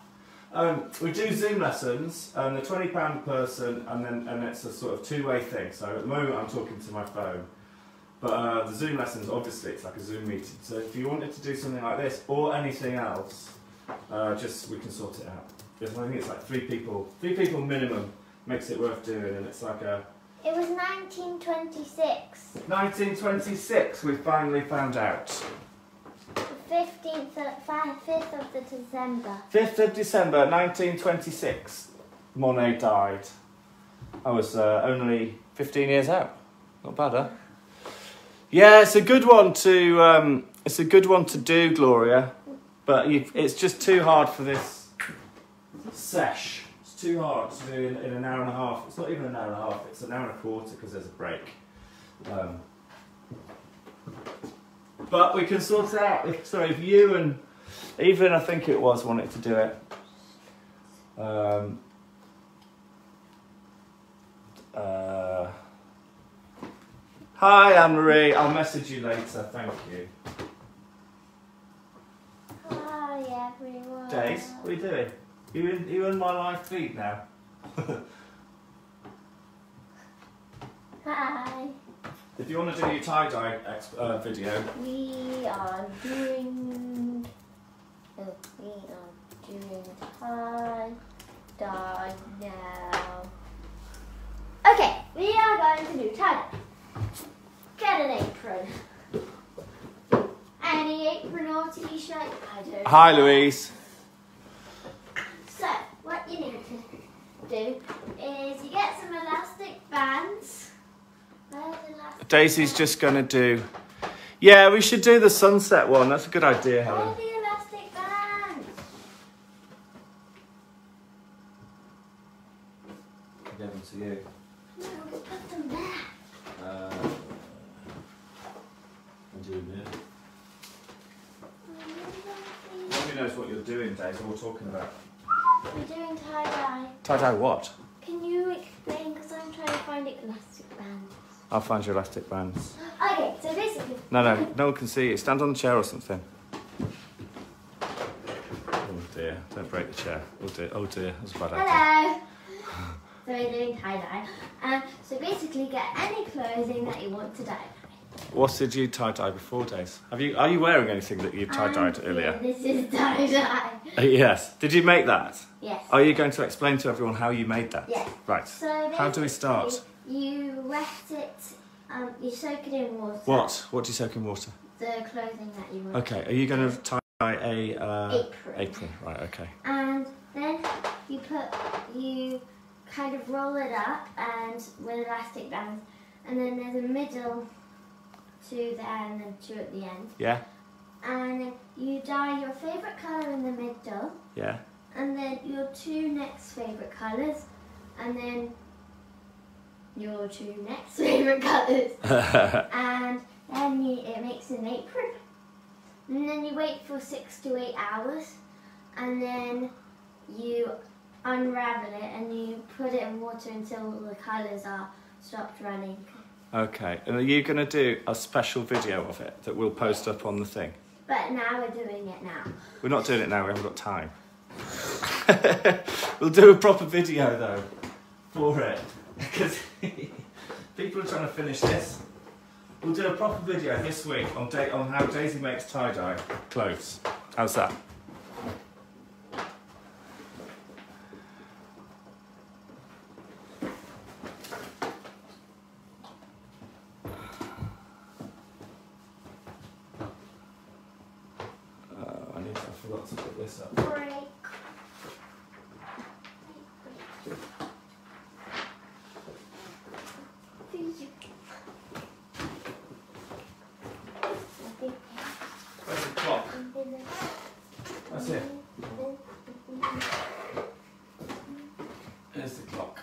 Um, we do Zoom lessons, and they're twenty pound person, and then and it's a sort of two way thing. So at the moment, I'm talking to my phone, but uh, the Zoom lessons, obviously, it's like a Zoom meeting. So if you wanted to do something like this or anything else, uh, just we can sort it out. Because I think it's like three people, three people minimum makes it worth doing, and it's like a It was 1926. 1926. We finally found out. The 15th, of- 5th of the December. 5th of December 1926, Monet died. I was uh, only 15 years out. Not bad, huh? Yeah, it's a good one to um, it's a good one to do, Gloria. But it's just too hard for this sesh. It's too hard to do in, in an hour and a half. It's not even an hour and a half. It's an hour and a quarter because there's a break. Um, but we can sort it out. If, sorry, if you and even I think it was wanted to do it. Um, uh, hi, Anne Marie. I'll message you later. Thank you. Hi everyone. Days, what are you doing? You in you in my live feed now? [LAUGHS] Hi. If you want to do your tie dye uh, video, We are doing. Oh, we are doing tie dye now. Okay, we are going to do tie dye. Get an apron. Any apron or t-shirt. I don't. hi know. Louise. So, what you need to do is you get some elastic bands. Where's the elastic Daisy's just gonna do. Yeah, we should do the sunset one. That's a good idea, Where are Helen. the elastic bands? Give them to you. No, put them there. Uh, I'm doing it. Nobody knows what you're doing, Daisy. What we're talking about. We're doing tie dye. Tie dye what? Can you explain? Because I'm trying to find elastic bands. I'll find your elastic bands. Okay, so basically, No, no, no one can see you. Stand on the chair or something. Oh dear. don't break the chair. Oh dear, oh dear, that's a bad idea. Hello. so we're doing tie dye. Um, so basically, get any clothing that you want to dye. What did you tie dye before, Days? Have you? Are you wearing anything that you tie dyed Um, earlier? Yeah, this is [LAUGHS] tie dye. Uh, yes. Did you make that? Yes. Are you going to explain to everyone how you made that? Yes. Right. So How do we start? You wet it. Um, you soak it in water. What? What do you soak in water? The clothing that you want. Okay. Are you going to tie a uh, Apron. apron? Right. Okay. And then you put you kind of roll it up and with elastic bands, and then there's a middle to there and then two at the end. Yeah. And you dye your favourite colour in the middle, Yeah. and then your two next favourite colours, and then your two next [LAUGHS] favourite colours, [LAUGHS] and then you, it makes an apron. And then you wait for six to eight hours, and then you unravel it and you put it in water until the colours are stopped running. okay. And are you going to do a special video of it that we'll post up on the thing? But now we're doing it now. We're not doing it now. We haven't got time. [LAUGHS] we'll do a proper video though for it because people are trying to finish this. We'll do a proper video this week on on how Daisy makes tie dye clothes. How's that? Uh, I need. I forgot to put this up. Break. Where's the clock? That's it. There's the clock.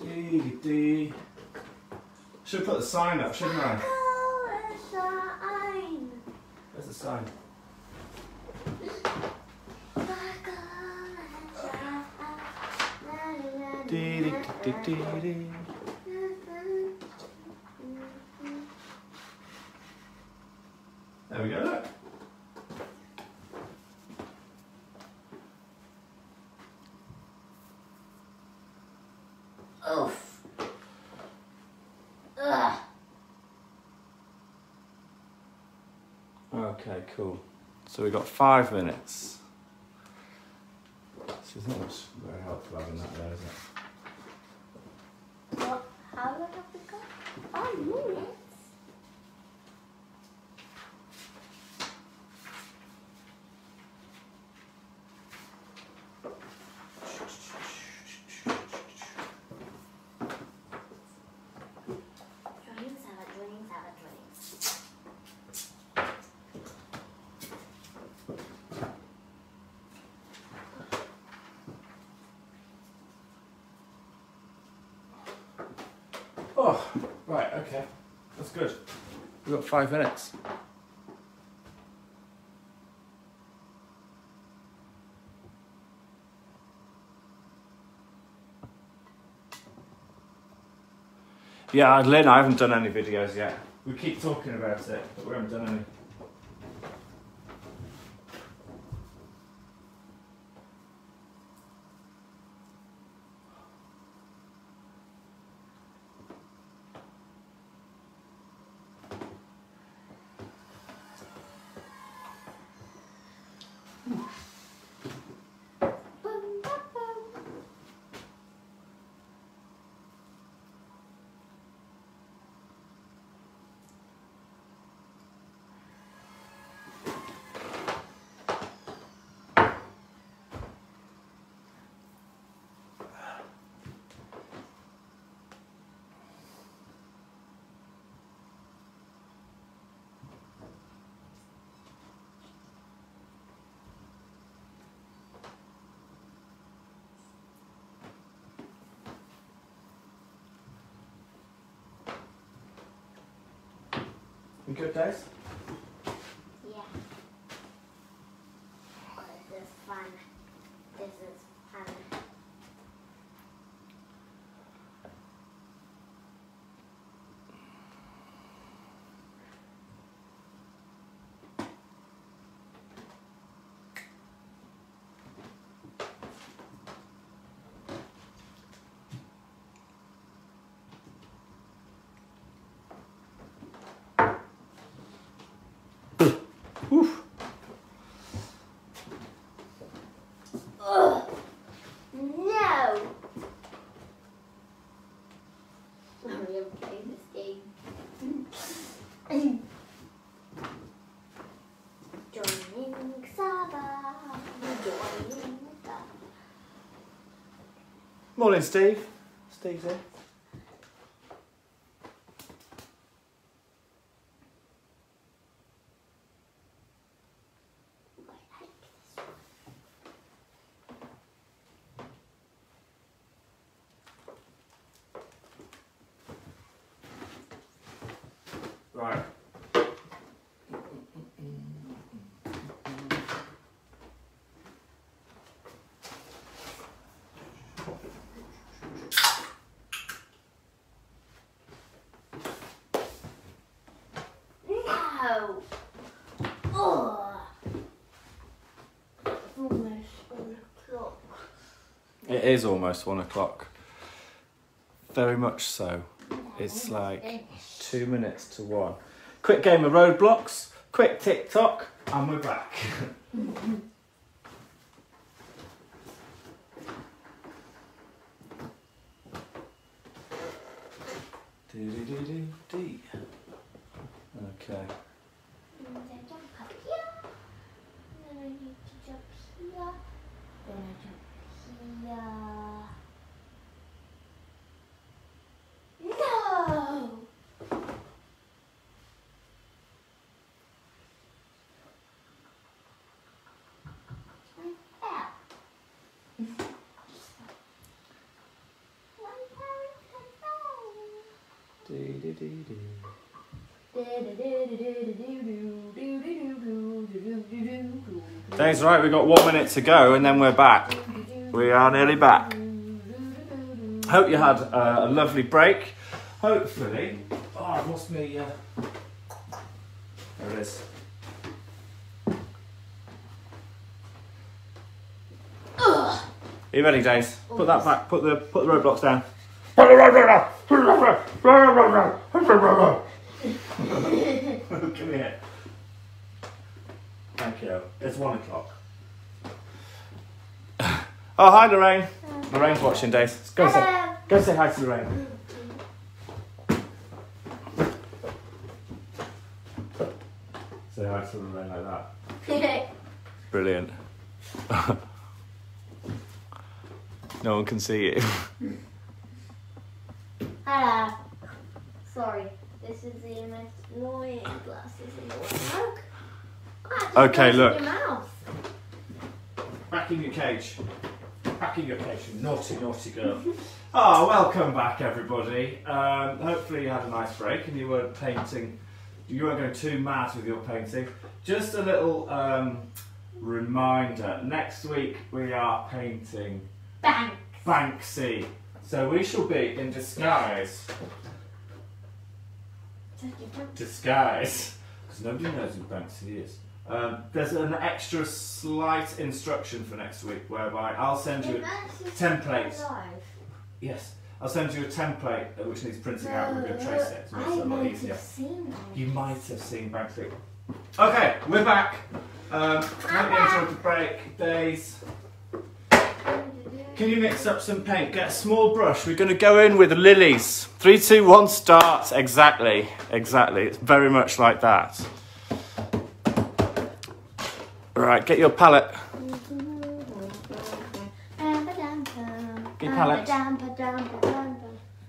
Dee dee. Should put the sign up, shouldn't I? Where's the sign? Dee dee dee dee dee. There we go. Look. Oof. Ugh. Okay, cool. So we've got five minutes. So very helpful having that there, is it? What? How long have we got? Five minutes. Dreams have a dreams have a dreams. Oh, right, okay. That's good. We've got five minutes. Yeah, Lynn, I haven't done any videos yet. We keep talking about it, but we haven't done any. We good, Days? Yeah. Oh, this is fun. This is fun. Morning, Steve. Steve's here. Right. No. Oh. Almost one o'clock. It is almost one o'clock. Very much so. It's oh, like two minutes to one. Quick game of Roblox, quick tick tock, and we're back. [LAUGHS] Do-do-do-do-do. Okay. And then jump up here. And then I need to jump here. Then I jump here. No! I fell. One person fell. Do-do-do-do. Dave's right, we've got one minute to go and then we're back. We are nearly back. Hope you had uh, a lovely break. Hopefully. Oh, I've lost me. Uh... There it is. Are you ready, Dave? Put that back. Put the put the Roblox down. Put the roadblock down. Come here. Thank you. It's one o'clock. Oh, hi, Lorraine. Lorraine's watching, Dave. Go say, go say hi to Lorraine. Say hi to Lorraine like that. [LAUGHS] Brilliant. [LAUGHS] no one can see you. Hello. Sorry, this is the most annoying glasses in the world. Ah, just Okay, look. Your mouth. Back in your cage. Back in your cage, naughty, naughty girl. oh, [LAUGHS] welcome back, everybody. Um, hopefully, you had a nice break and you weren't painting. You weren't going too mad with your painting. Just a little um, reminder: next week we are painting Bang. Banksy, so we shall be in disguise. Disguise, because nobody knows who Banksy is. Um, there's an extra slight instruction for next week whereby I'll send you. A, template. yes, I'll send you a template which needs printing out. We're going trace it to make I it a lot easier. You might have seen Banksy. Okay, we're back. Um, hope you enjoyed the break days. Can you mix up some paint? Get a small brush. We're going to go in with lilies. Three, two, one, start. Exactly, exactly. It's very much like that. Right, get your palette. Get palette.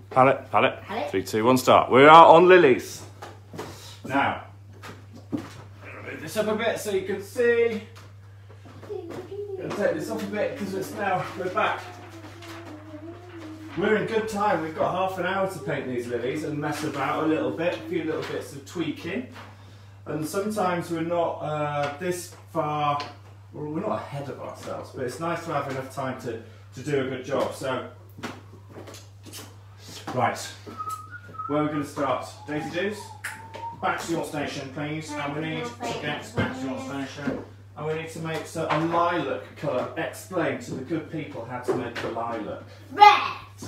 Palette, palette. Palette. Three, two, one, start. We are on lilies. Now, move this up a bit so you can see. Gonna take this off a bit because it's now we're back. We're in good time. We've got half an hour to paint these lilies and mess about a little bit, a few little bits of tweaking. And sometimes we're not uh, this far, well, we're not ahead of ourselves, but it's nice to have enough time to, to do a good job. So, right, where are we going to start? Daisy Doos? Back to your station, please. And we need to get back to your station. And we need to make so a lilac colour. Explain to the good people how to make the lilac. Red,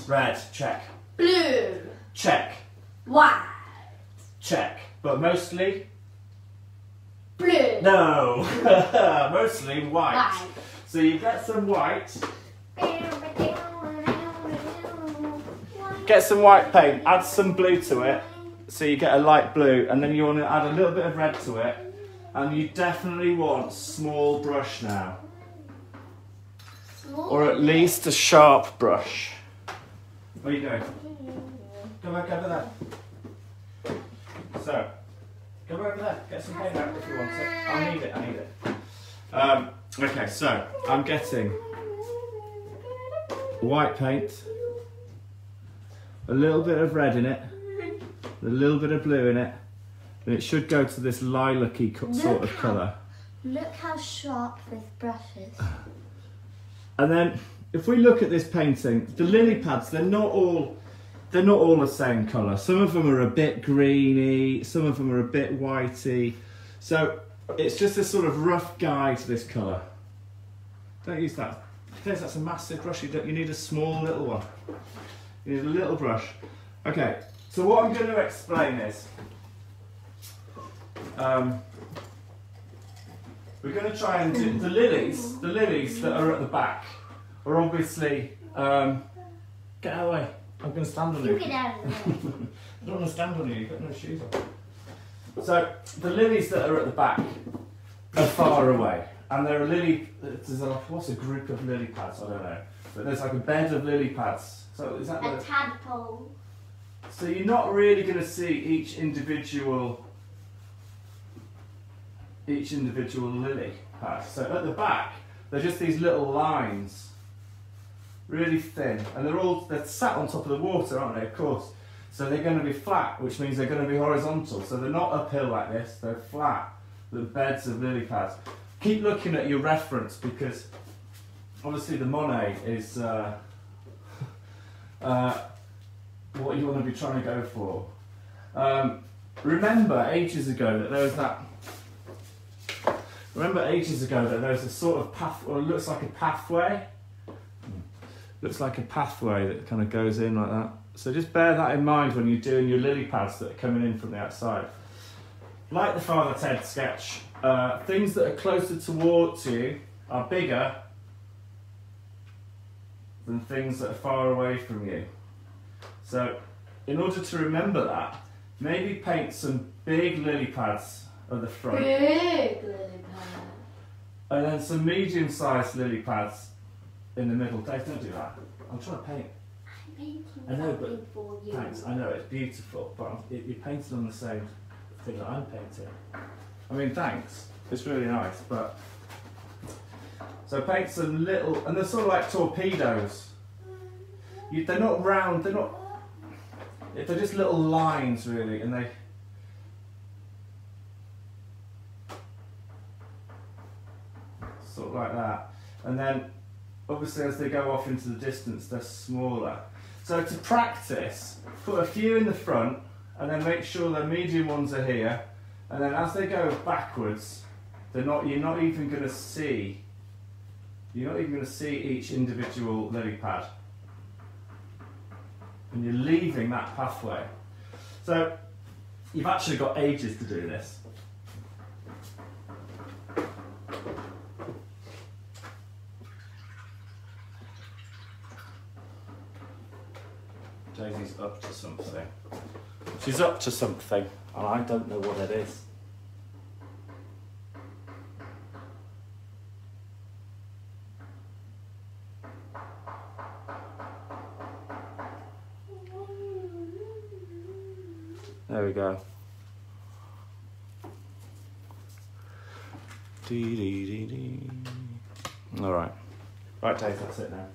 Red, check. blue, Check. white, Check. But mostly, blue, no. [LAUGHS] mostly white. white. So you get some white. Get some white paint, add some blue to it, so you get a light blue, and then you want to add a little bit of red to it, and you definitely want small brush now, or at least a sharp brush. Where are you going? Go back over there. So, go over there. Get some paint out if you want it. I need it. I need it. Um, okay, so I'm getting white paint, a little bit of red in it, a little bit of blue in it, and it should go to this lilac-y sort of how- colour. Look how sharp this brush is. And then if we look at this painting, the lily pads, they're not all they're not all the same colour. Some of them are a bit greeny, some of them are a bit whitey. So it's just a sort of rough guide to this colour. Don't use that. Because that's a massive brush. You, don't, you need a small little one. You need a little brush. Okay, so what I'm going to explain is um, we're going to try and do the lilies. The lilies that are at the back are obviously. Um, get out of the way. I'm going to stand on You you. get out of the way. [LAUGHS] I don't want to stand on you. You've got no shoes on. So the lilies that are at the back are far away, and there are lily. There's a, what's a group of lily pads? I don't know, but there's like a bed of lily pads. So is that A the? tadpole. So you're not really going to see each individual each individual lily pad. So at the back, they're just these little lines, really thin, and they're all they're sat on top of the water, aren't they? Of course. So they're going to be flat, which means they're going to be horizontal. So they're not uphill like this; they're flat. The beds of lily pads. Keep looking at your reference because obviously the Monet is. Uh, [LAUGHS] uh, what you want to be trying to go for. Um, remember ages ago that there was that. Remember ages ago that there was a sort of path, or it looks like a pathway. Looks like a pathway that kind of goes in like that. So just bear that in mind when you're doing your lily pads that are coming in from the outside. Like the Father Ted sketch, uh, things that are closer towards you are bigger than things that are far away from you. So, in order to remember that, maybe paint some big lily pads at the front Big lily pad. And then some medium sized lily pads in the middle. Dave, don't do that. I'm trying to paint. I'm making I know, but- for you. Thanks, I know it's beautiful, but it, you're painting on the same thing that I'm painting. I mean, thanks. It's really nice, but. So paint some little, and they're sort of like torpedoes. You, they're not round, they're not. They're just little lines, really, and they. Sort of like that. And then, obviously, as they go off into the distance, they're smaller. So to practice, put a few in the front and then make sure the medium ones are here. And then as they go backwards, they're not you're not even gonna see you're not even gonna see each individual lily pad. And you're leaving that pathway. So you've actually got ages to do this. Up to something. She's up to something, and I don't know what it is. There we go. Dee dee dee dee. All right. Right, Daisy, that's it now.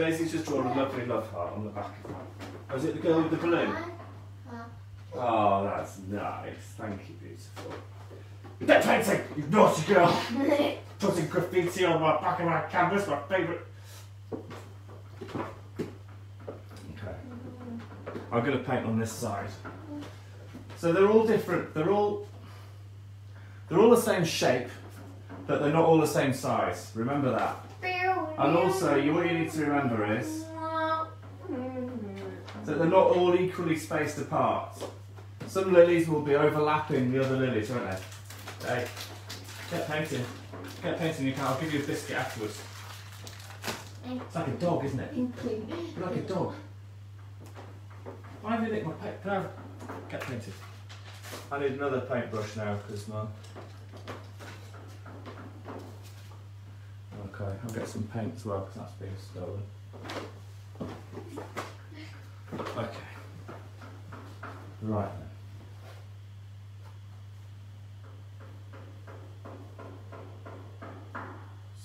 Daisy's just drawn a lovely love heart on the back of that. Oh, is it the girl with the balloon? Uh-huh. Oh, that's nice. Thank you, beautiful. That painting, you naughty girl! [LAUGHS] Putting graffiti on my back of my canvas, my favourite. Okay. Mm-hmm. I'm going to paint on this side. So they're all different. They're all they're all the same shape, but they're not all the same size. Remember that. And also, you, what you need to remember is that they're not all equally spaced apart. Some lilies will be overlapping the other lilies, won't they? Hey, get painting. Get painting, you can. I'll give you a biscuit afterwards. It's like a dog, isn't it? You're like a dog. Why have you nicked my paint? Can I have... Get painted. I need another paintbrush now because my. Okay, I'll get some paint as well because that's being stolen. Okay. Right then.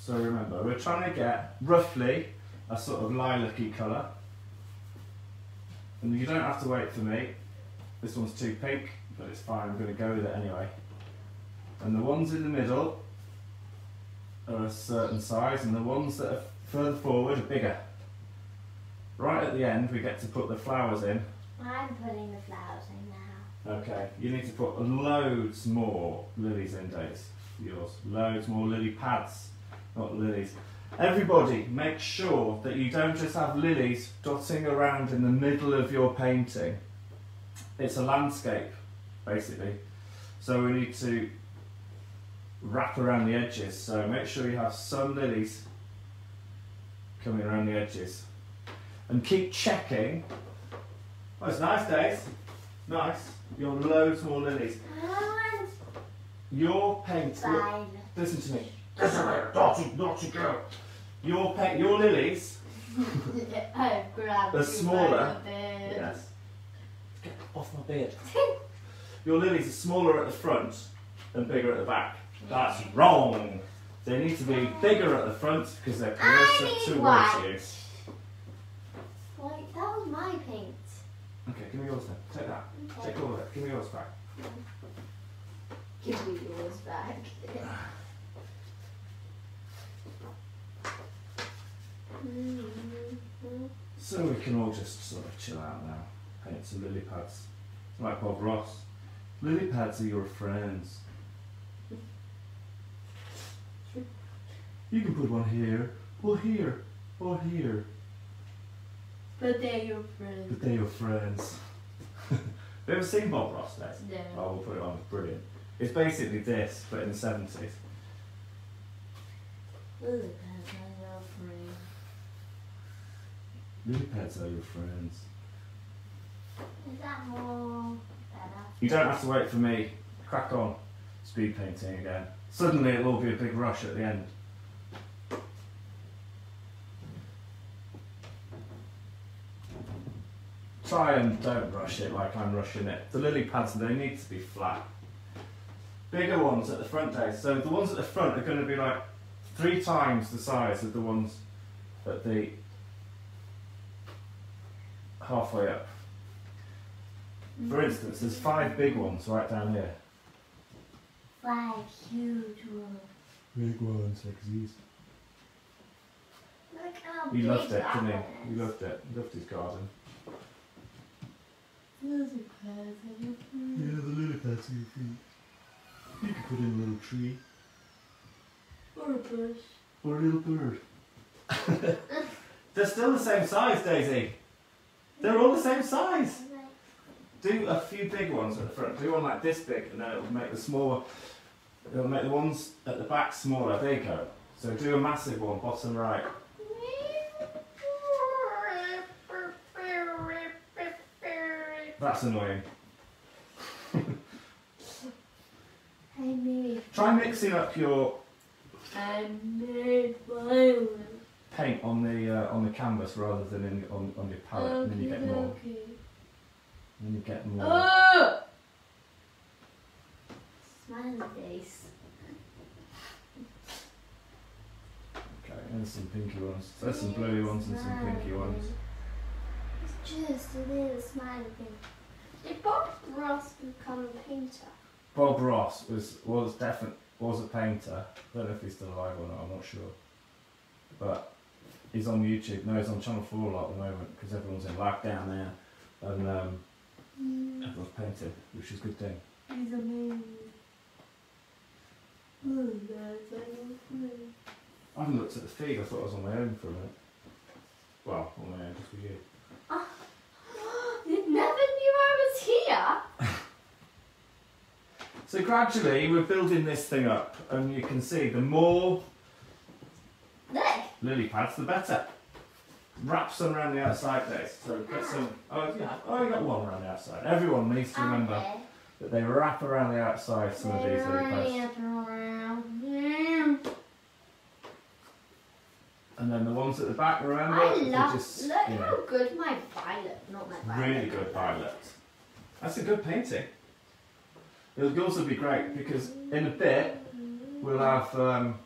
So remember, we're trying to get roughly a sort of lilac-y colour. And you don't have to wait for me. This one's too pink, but it's fine, I'm going to go with it anyway. And the ones in the middle are a certain size, and the ones that are further forward are bigger. Right at the end, we get to put the flowers in. I'm putting the flowers in now. Okay, you need to put loads more lilies in, Days. Yours. Loads more lily pads, not lilies. Everybody, make sure that you don't just have lilies dotting around in the middle of your painting. It's a landscape, basically. So we need to wrap around the edges. So make sure you have some lilies coming around the edges. And keep checking. Oh, it's nice, Days. Nice. Your loads more lilies. Your paint. Fine. listen to me. Listen to me, naughty, naughty girl. Your paint. Your lilies. [LAUGHS] Oh, Grabbed They're smaller. by the beard. Yes. Get off my beard. Your lilies are smaller at the front and bigger at the back. That's wrong. They need to be bigger at the front because they're closer need towards white. you. Wait, that was my paint. Okay, give me yours then. Take that. Okay. Take all of it. Give me yours back. Give me yours back. So we can all just sort of chill out now. Paint some lily pads. Like Bob Ross. Lily pads are your friends. You can put one here, or here, or here. But they're your friends. But they're your friends. [LAUGHS] Have you ever seen Bob Ross Des? No. Oh, we'll put it on. It's brilliant. It's basically this, but in the 70s. Ooh, that's your friend. Lily pads are your friends. Is that more better? You don't have to wait for me. Crack on. Speed painting again. Suddenly it'll be a big rush at the end. Try and don't rush it like I'm rushing it. The lily pads, they need to be flat. Bigger ones at the front days. So the ones at the front are going to be like three times the size of the ones at the halfway up. For mm-hmm. instance, there's five big ones right down here. Five huge ones. Big ones like these. Look how He big loved it, that didn't one he? He loved it. He loved his garden. Those are clothes on your feet. the lily pads are your feet. You could put in a little tree Or a bush. or a little bird. [LAUGHS] They're still the same size, Daisy. They're all the same size. Do a few big ones at the front. Do one like this big, and then it'll make the smaller. It'll make the ones at the back smaller. There you go. So do a massive one, bottom right. That's annoying. Try mixing up your I made violence. paint on the uh, on the canvas rather than in, on on your palette, and then you get more. Okay. Then you get more. Oh! Smiley face. Okay, and some pinky ones. There's some bluey ones and some pinky ones. It's just a little smiley face. Did Bob Ross become a painter? Bob Ross was was definitely was a painter. I don't know if he's still alive or not. I'm not sure. But he's on YouTube. No, he's on Channel Four a lot at the moment because everyone's in lockdown down there, and um, everyone's painting, which is a good thing. He's amazing. Oh. I haven't looked at the feed. I thought I was on my own for a minute. Well, on my own, just with you. [GASPS] You never knew I was here. [LAUGHS] So gradually, we're building this thing up, and you can see the more Look. lily pads, the better. Wrap some around the outside there. So get ah. some. Oh yeah. Oh, you got one around the outside. Everyone needs to remember Okay. that they wrap around the outside some of these lily pads. And then the ones at the back, remember? I love. just, look you know, how good my violet, not my violet. really good violet. That's a good painting. It'll also be great because in a bit we'll have um,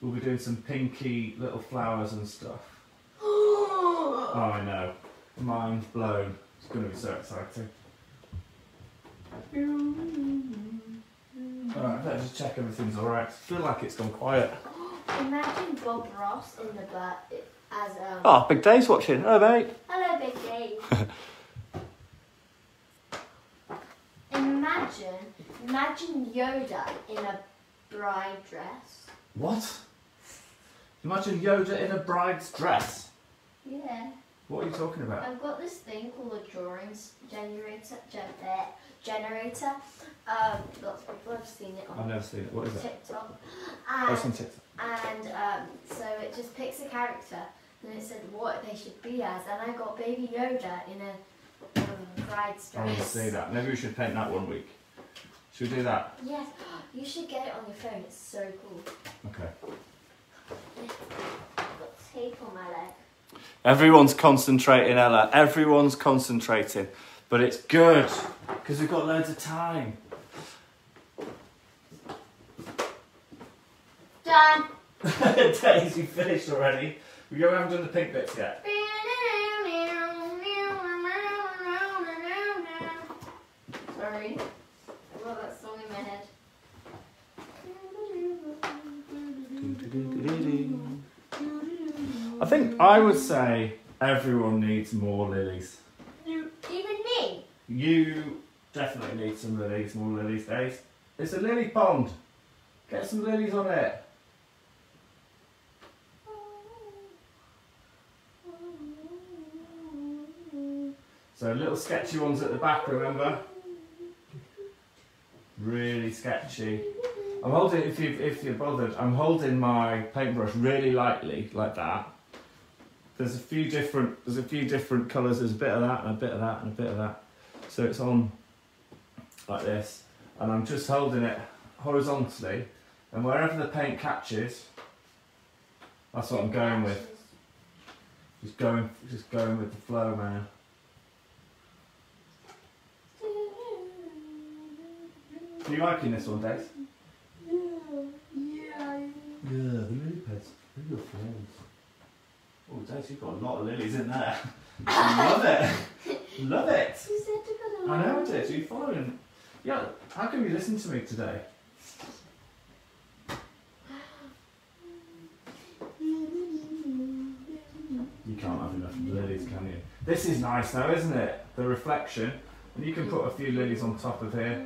we'll be doing some pinky little flowers and stuff. [GASPS] Oh, I know. Mind blown. It's going to be so exciting. Alright, let's just check everything's alright. I feel like it's gone quiet. [GASPS] Imagine Bob Ross in the butt as um. Oh, Big Dave's watching. Hello, mate. Hello, Big Dave. [LAUGHS] imagine, imagine Yoda in a bride dress. What? Imagine Yoda in a bride's dress. Yeah. What are you talking about? I've got this thing called a drawings generator. Gen- uh, generator. Um, lots of people have seen it I've never seen it. What is it? TikTok. Oh, it's on And, TikTok. and um, so it just picks a character, and it said what they should be as, and I got Baby Yoda in a um, bride's dress. I want to see that. Maybe we should paint that one week. Should we do that? Yes, [GASPS] you should get it on your phone. It's so cool. Okay. I've got tape on my leg. Everyone's concentrating, Ella. Everyone's concentrating. But it's good because we've got loads of time. Done. [LAUGHS] Daisy finished already. We haven't done the pink bits yet. Sorry. Think I would say everyone needs more lilies. Even me. You definitely need some lilies, more lilies, Days. It's a lily pond. Get some lilies on it. So little sketchy ones at the back, remember? Really sketchy. I'm holding, if you if you're bothered, I'm holding my paintbrush really lightly, like that. There's a few different, there's a few different colours. There's a bit of that and a bit of that and a bit of that. So it's on like this, and I'm just holding it horizontally, and wherever the paint catches, that's what I'm going with. Just going, just going with the flow, man. Are you liking this one, Dave? Yeah. Yeah, Yeah, the lily pads. They're your friends. Oh, Dave, you've got a lot of lilies in there. [LAUGHS] Love it. Love it. You said to go to I know it is. Are you following? Yeah. How come you listen to me today? You can't have enough lilies, can you? This is nice though, isn't it? The reflection. And you can put a few lilies on top of here.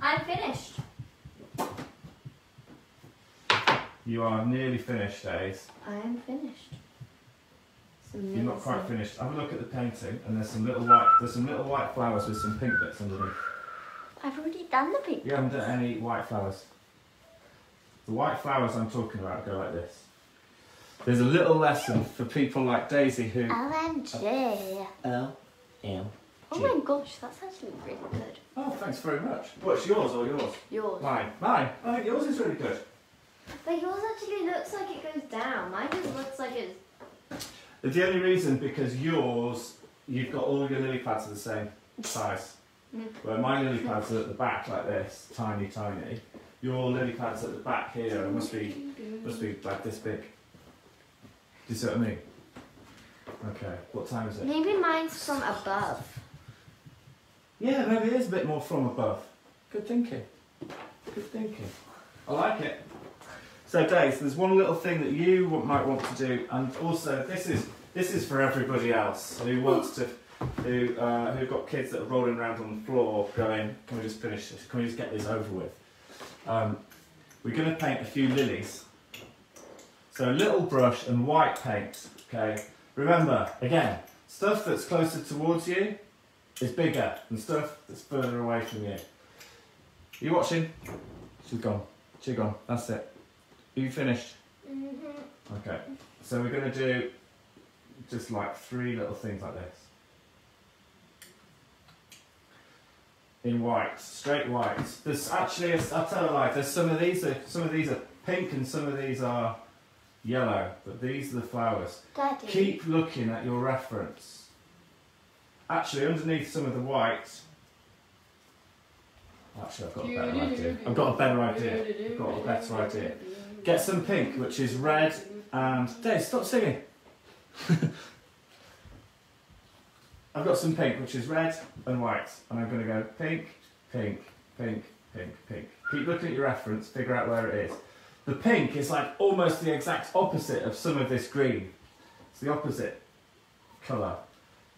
I'm finished. You are nearly finished, Days. I am finished. It's You're not quite finished. Have a look at the painting, and there's some little white. There's some little white flowers with some pink bits underneath. I've already done the pink. You haven't done any white flowers. The white flowers I'm talking about go like this. There's a little lesson for people like Daisy who. OMG. L M. Oh. oh my gosh, that's actually really good. Oh, thanks very much. What's yours or yours? Yours. Mine. Mine. I think yours is really good. But yours actually looks like it goes down. Mine just looks like it's. The only reason because yours, you've got all your lily pads are the same size. [LAUGHS] Where my lily pads are at the back like this, tiny, tiny. Your lily pads at the back here must be must be like this big. Do you see what I mean? Okay. What time is it? Maybe mine's from above. Yeah, maybe it is a bit more from above. Good thinking. Good thinking. I like it. So, Dave, there's one little thing that you might want to do, and also this is this is for everybody else who wants to, who uh, who've got kids that are rolling around on the floor, going, "Can we just finish this? Can we just get this over with?" Um, we're going to paint a few lilies. So, a little brush and white paint. Okay. Remember, again, stuff that's closer towards you is bigger than stuff that's further away from you. Are you watching? She's gone. She's gone. That's it. Are you finished? Mm-hmm. Okay. So we're going to do just like three little things like this. In white, straight white. There's actually, a, I'll tell you like, there's some of these are some of these are pink and some of these are yellow, but these are the flowers. Daddy. Keep looking at your reference. Actually, underneath some of the white. Actually, I've got a better idea. I've got a better idea. I've got a better idea. Get some pink, which is red and. Dave, stop singing. [LAUGHS] I've got some pink, which is red and white, and I'm going to go pink, pink, pink, pink, pink. Keep looking at your reference, figure out where it is. The pink is like almost the exact opposite of some of this green. It's the opposite colour.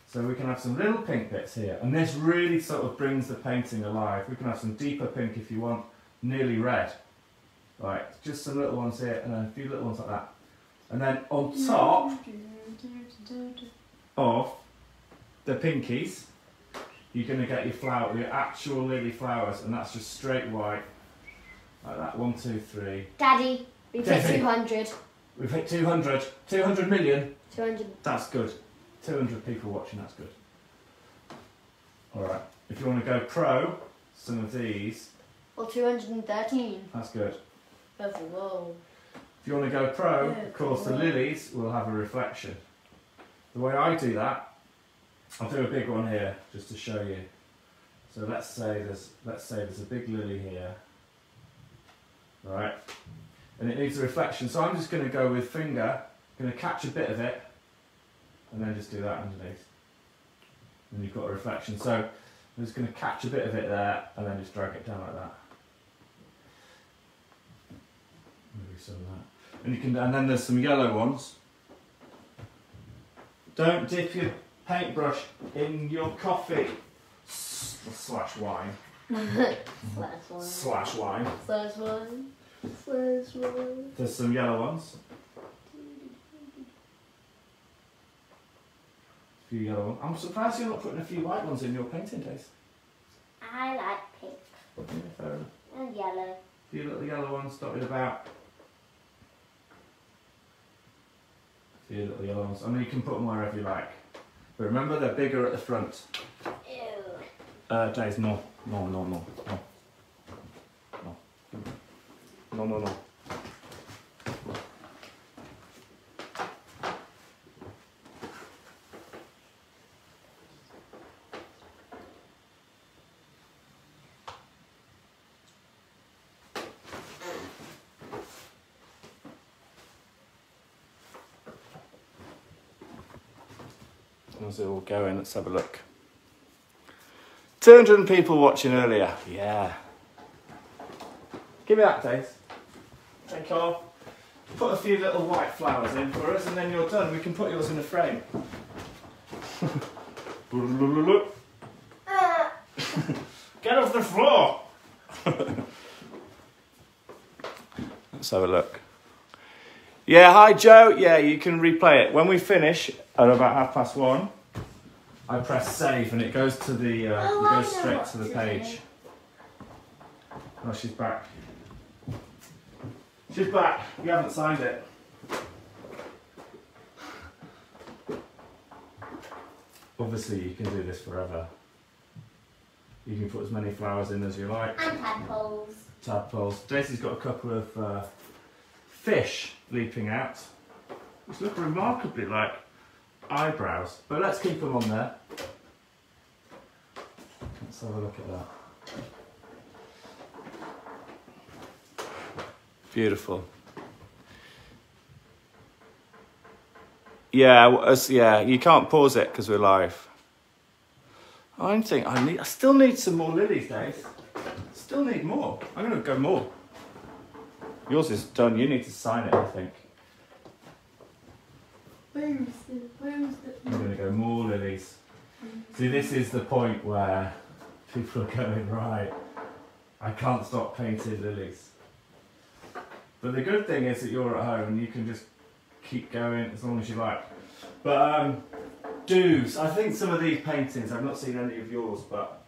So we can have some little pink bits here, and this really sort of brings the painting alive. We can have some deeper pink if you want, nearly red. Right, just some little ones here, and then a few little ones like that. And then on top of the pinkies, you're going to get your flower, your actual lily flowers, and that's just straight white, like that. One, two, three. Daddy, we've hit 200. We've hit 200. 200 million. 200. That's good. 200 people watching, that's good. Alright, if you want to go pro, some of these, Well, 213. that's good. That's whoa. If you want to go pro, Yeah, of course the lilies will have a reflection. The way I do that, I'll do a big one here just to show you. So let's say there's let's say there's a big lily here. Right? And it needs a reflection. So I'm just gonna go with finger, gonna catch a bit of it, and then just do that underneath. And you've got a reflection. So I'm just gonna catch a bit of it there and then just drag it down like that. Maybe some of that. And you can and then there's some yellow ones. Don't dip your paintbrush in your coffee. S- slash wine. [LAUGHS] Slash wine. Slash wine. Slash wine. Slash one. There's some yellow ones. A few yellow ones. I'm surprised you're not putting a few white ones in your painting days. I like pink Yeah, fair enough. and yellow. A few little yellow ones dotted about. Little yellow ones. I mean, you can put them wherever you like. But remember, they're bigger at the front. Ew. Uh, Days, no. No, no, no. No. No. No, no, no. How's it all going? Let's have a look. 200 people watching earlier. Yeah. Give me that, Dave. Take off. Put a few little white flowers in for us and then you're done. We can put yours in a frame. [LAUGHS] Get off the floor! [LAUGHS] Let's have a look. Yeah, hi Joe. Yeah, you can replay it. When we finish at about half past one, I press save and it goes to the uh, Oh, it goes straight to the page. Oh, she's back. She's back. You haven't signed it. Obviously, you can do this forever. You can put as many flowers in as you like. And tadpoles. Tadpoles. Daisy's got a couple of uh, fish leaping out, which look remarkably like eyebrows. But let's keep them on there. Let's have a look at that. Beautiful. Yeah, w- yeah. You can't pause it because we're live. I think I need. I still need some more lilies, Dave. Still need more. I'm going to go more. Yours is done. You need to sign it. I think. Where's the, where's the... I'm going to go more lilies. See, this is the point where people are going right. I can't stop painting lilies. But the good thing is that you're at home and you can just keep going as long as you like. But um. I think some of these paintings. I've not seen any of yours, but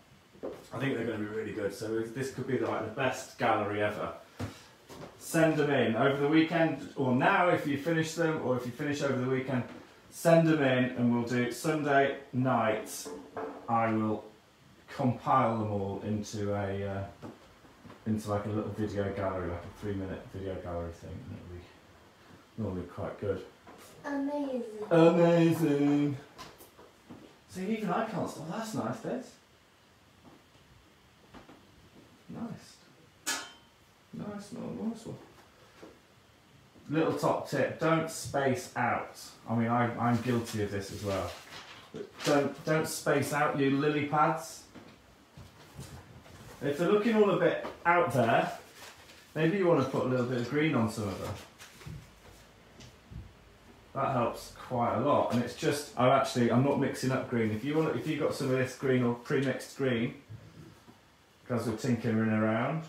I think they're going to be really good. So this could be like the best gallery ever. Send them in over the weekend or now if you finish them, or if you finish over the weekend. Send them in, and we'll do Sunday night. I will compile them all into a uh, into like a little video gallery, like a three minute video gallery thing. And it'll be normally quite good. Amazing. Amazing. See, even I can't stop. That's nice, Des. Nice. Nice, no, nice one. Little top tip, don't space out. I mean, I, I'm guilty of this as well. But don't, don't space out your lily pads. If they're looking all a bit out there, maybe you want to put a little bit of green on some of them. That helps quite a lot, and it's just I actually I'm not mixing up green. If you want, if you've got some of this green or pre-mixed green, because we're tinkering around,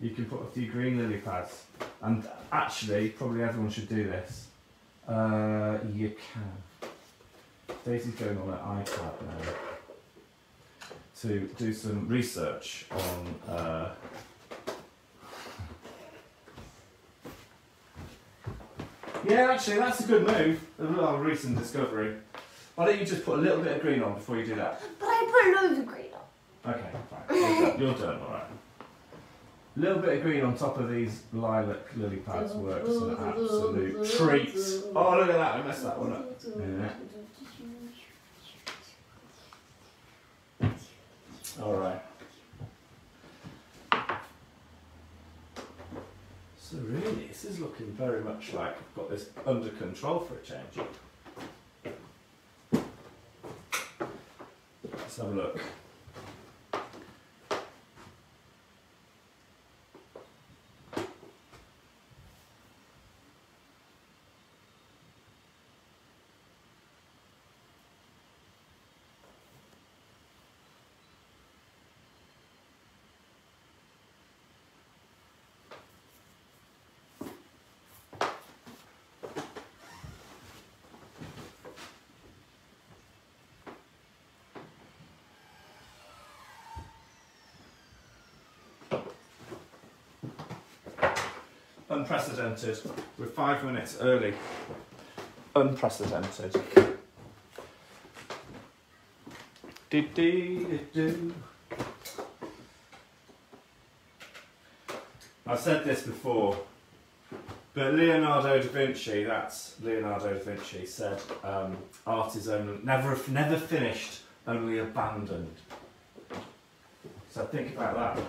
you can put a few green lily pads. And actually, probably everyone should do this. Uh, you can. Daisy's going on her iPad now to do some research on. Uh, yeah, actually, that's a good move. A little recent discovery. Why don't you just put a little bit of green on before you do that? But I put loads of green on. Okay, fine. You're done, [LAUGHS] you're done all right. A little bit of green on top of these lilac lily pads works an absolute treat. Oh, look at that, I messed that one up. [LAUGHS] Yeah. All right. So really, this is looking very much like I've got this under control for a change. Let's have a look. Unprecedented. We're five minutes early. Unprecedented. I've said this before, but Leonardo da Vinci, that's Leonardo da Vinci, said um, art is only, never, never finished, only abandoned. So think about that.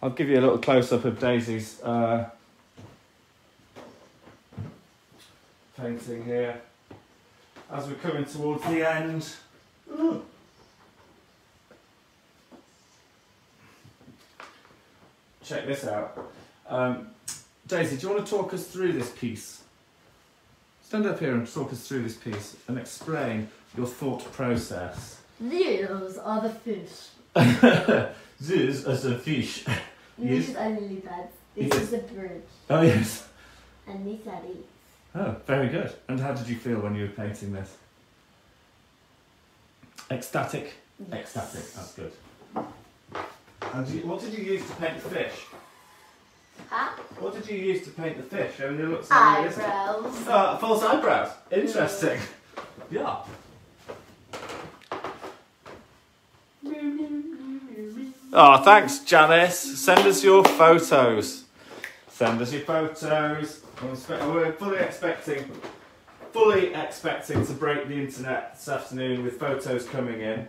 I'll give you a little close up of Daisy's uh, painting here. As we're coming towards the end. Check this out. Um, Daisy, do you want to talk us through this piece? Stand up here and talk us through this piece and explain your thought process. These are the fish. this is a fish. [LAUGHS] Yes. These are lily pads. This Yes. is a bridge. Oh yes. And these are these. Oh, very good. And how did you feel when you were painting this? Ecstatic. Ecstatic. That's good. And you, what did you use to paint the fish? Huh? What did you use to paint the fish? I mean, it looks so realistic. Eyebrows. Ah, false eyebrows. Interesting. Yeah. Oh, thanks, Janice. Send us your photos. Send us your photos. We're fully expecting, fully expecting to break the internet this afternoon with photos coming in.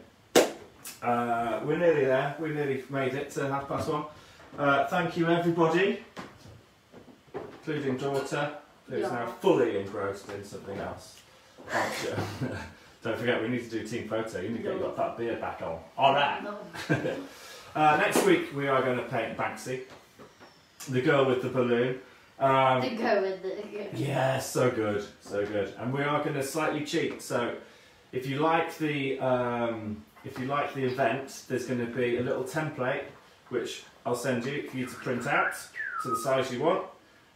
Uh, we're nearly there. We nearly made it to half past one. Uh, thank you, everybody, including daughter, who's Yeah. now fully engrossed in something else. [LAUGHS] Don't forget, we need to do team photo. You need to get your that beard back on. All right. No. [LAUGHS] Uh, next week we are going to paint Banksy, the girl with the balloon. Um, To go with the. yeah, so good, so good. And we are going to slightly cheat. So, if you like the um, if you like the event, there's going to be a little template which I'll send you for you to print out to the size you want.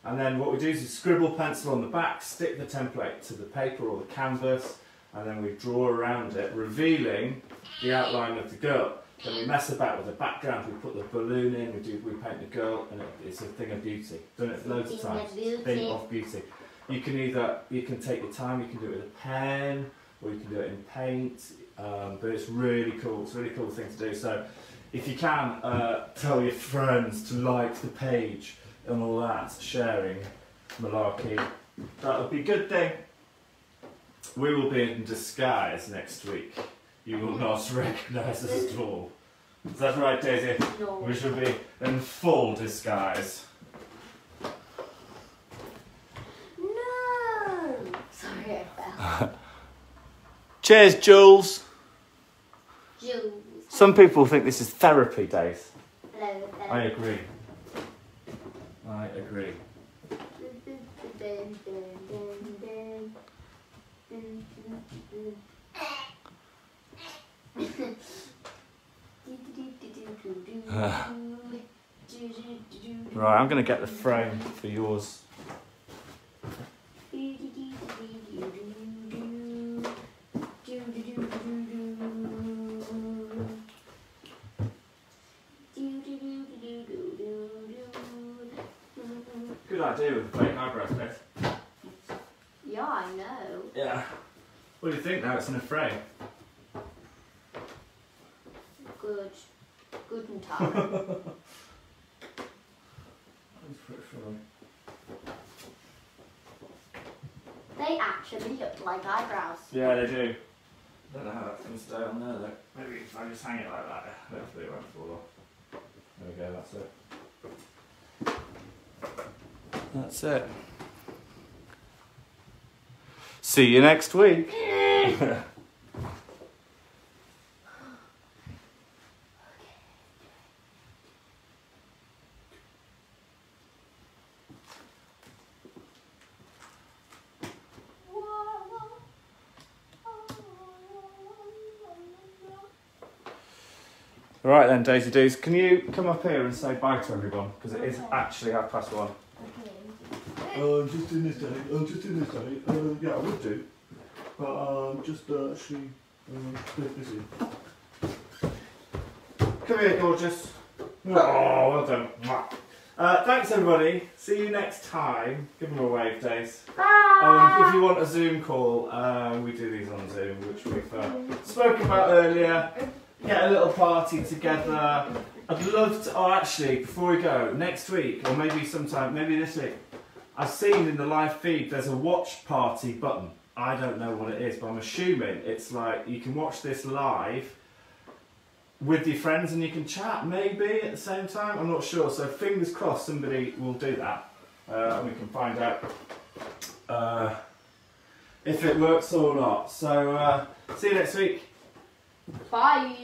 And then what we do is you scribble pencil on the back, stick the template to the paper or the canvas, and then we draw around it, revealing the outline of the girl. Then we mess about with the background, we put the balloon in, we do we paint the girl, and it, it's a thing of beauty. Done it loads of times. Thing of beauty. You can either you can take your time, you can do it with a pen, or you can do it in paint. Um, but it's really cool. It's a really cool thing to do. So if you can, uh, tell your friends to like the page and all that, sharing malarkey. That would be a good thing. We will be in disguise next week. You will not [LAUGHS] recognise us at all. Is that right, Daisy? No. We shall be in full disguise. No. Sorry, I fell. [LAUGHS] Cheers, Jules. Jules. Some people think this is therapy days. Hello. I agree. I agree. Right, I'm going to get the frame for yours. Good idea with the fake eyebrows, Beth. Yeah, I know. Yeah. What do you think now? It's in a frame. Good. Good and tough. they actually look like eyebrows. Yeah, they do. I don't know how that's going to stay on there though. Maybe if I just hang it like that, hopefully it won't fall off. There we go, that's it. That's it. See you next week. [LAUGHS] Right then, Daisy Doos, can you come up here and say bye to everyone? Because it is Okay. actually half past one. Okay. Uh, just in this day, uh, just in this day, uh, yeah, I would do, but um, just uh, actually, uh, a bit busy. Come here, gorgeous. Oh, well done. Uh, thanks, everybody. See you next time. Give them a wave, Days. Bye. Um, if you want a Zoom call, uh, we do these on Zoom, which we've uh, spoken about earlier. Get a little party together. I'd love to. Oh, actually, before we go, next week or maybe sometime, maybe this week, I've seen in the live feed there's a watch party button. I don't know what it is, but I'm assuming it's like you can watch this live with your friends and you can chat maybe at the same time. I'm not sure. So fingers crossed somebody will do that uh, and we can find out uh, if it works or not. So uh, see you next week. Bye.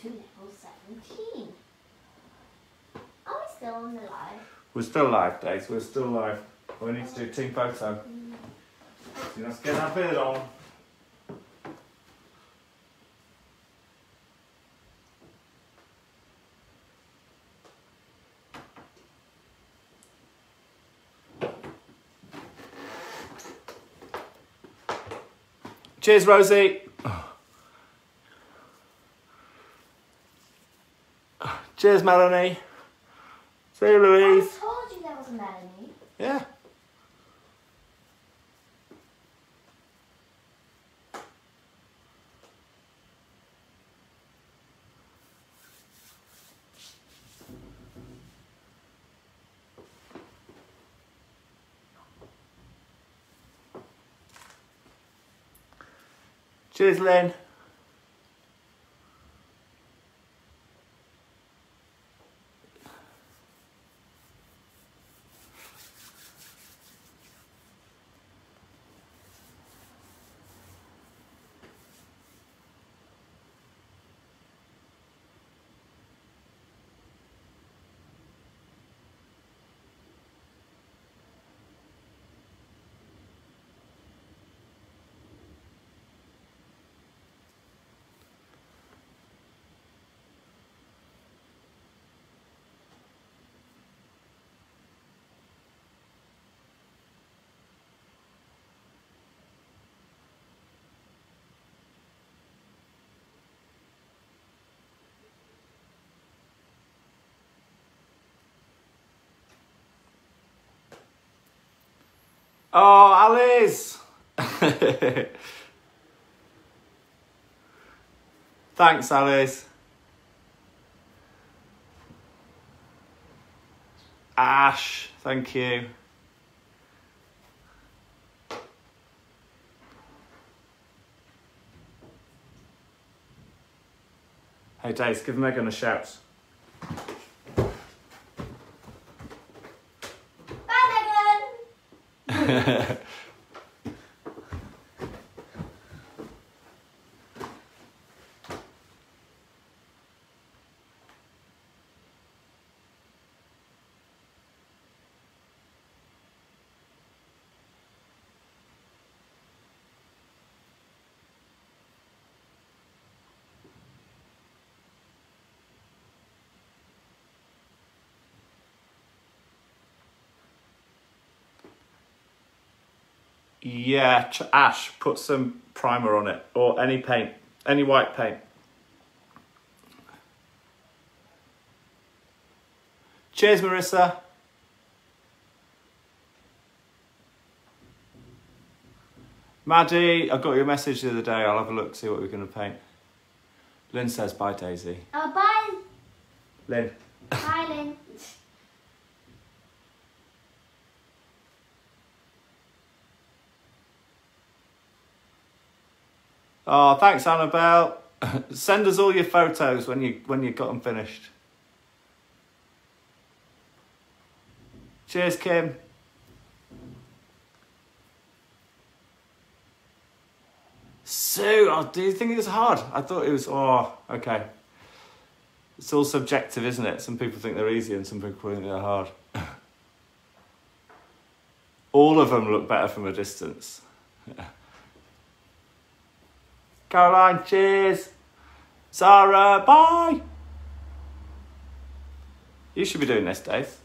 To level 17. Are we still on the live? We're still live, Days. We're still live. We need to do team photo. So let's get that beard on. Cheers, Rosie. Cheers, Melanie. See you, Louise. I told you there was a Melanie. Yeah. Cheers, Lynn. Oh, Alice! [LAUGHS] Thanks, Alice. Ash, thank you. Hey, Dace, give Megan a shout. Megan. [LAUGHS] Yeah, ch- Ash, put some primer on it or any paint, any white paint. Cheers, Marissa. Maddie, I got your message the other day. I'll have a look, see what we're going to paint. Lynn says bye, Daisy. Oh, bye. Lynn. Bye, Lynn. Oh, thanks, Annabelle. [LAUGHS] Send us all your photos when you when you got them finished. Cheers, Kim. Sue, oh, do you think it was hard? I thought it was. Oh, okay. It's all subjective, isn't it? Some people think they're easy, and some people think they're hard. [LAUGHS] all of them look better from a distance. [LAUGHS] Caroline, cheers. Sarah, bye. You should be doing this, Dave.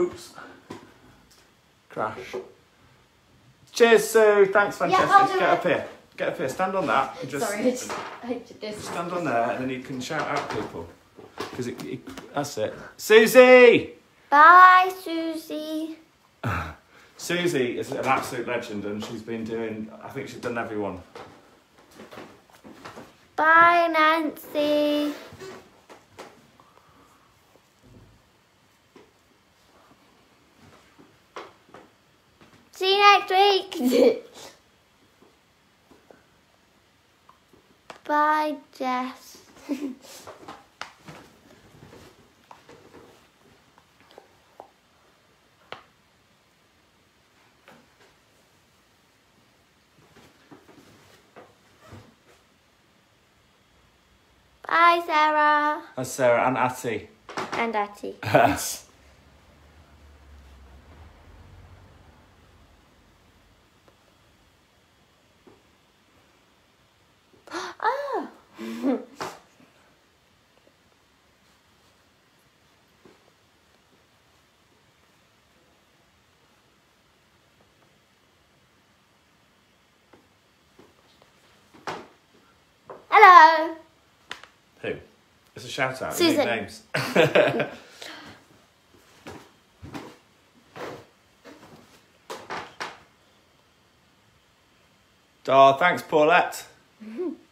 Oops. Crash. Cheers, Sue. Thanks, Francesca. I'll Get up here. Get up here. Stand on that. and Just Sorry, I just, I did this. stand on there, and then you can shout out people. Because it, it, that's it. Susie. Bye, Susie. [SIGHS] Susie is an absolute legend, and she's been doing. I think she's done everyone. Bye, Nancy. See you next week. [LAUGHS] Bye, Jess. [LAUGHS] Bye, Sarah. That's Sarah and Atty. And Atty. [LAUGHS] oh. Hello. Who? It's a shout out. Susan. Names. [LAUGHS] oh, thanks, Paulette. [LAUGHS]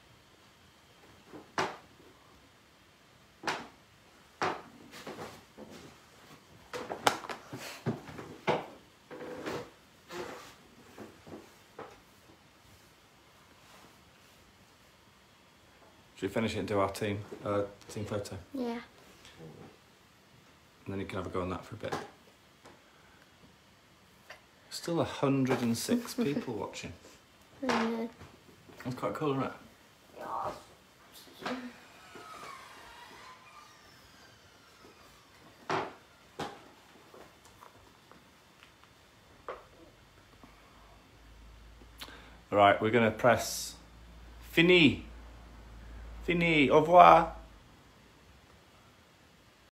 Should we finish it and do our team uh, team photo? Yeah. And then you can have a go on that for a bit. Still 106 [LAUGHS] people watching. Mm. That's quite cool, isn't it? Right, we're going to press fini. Fini, au revoir.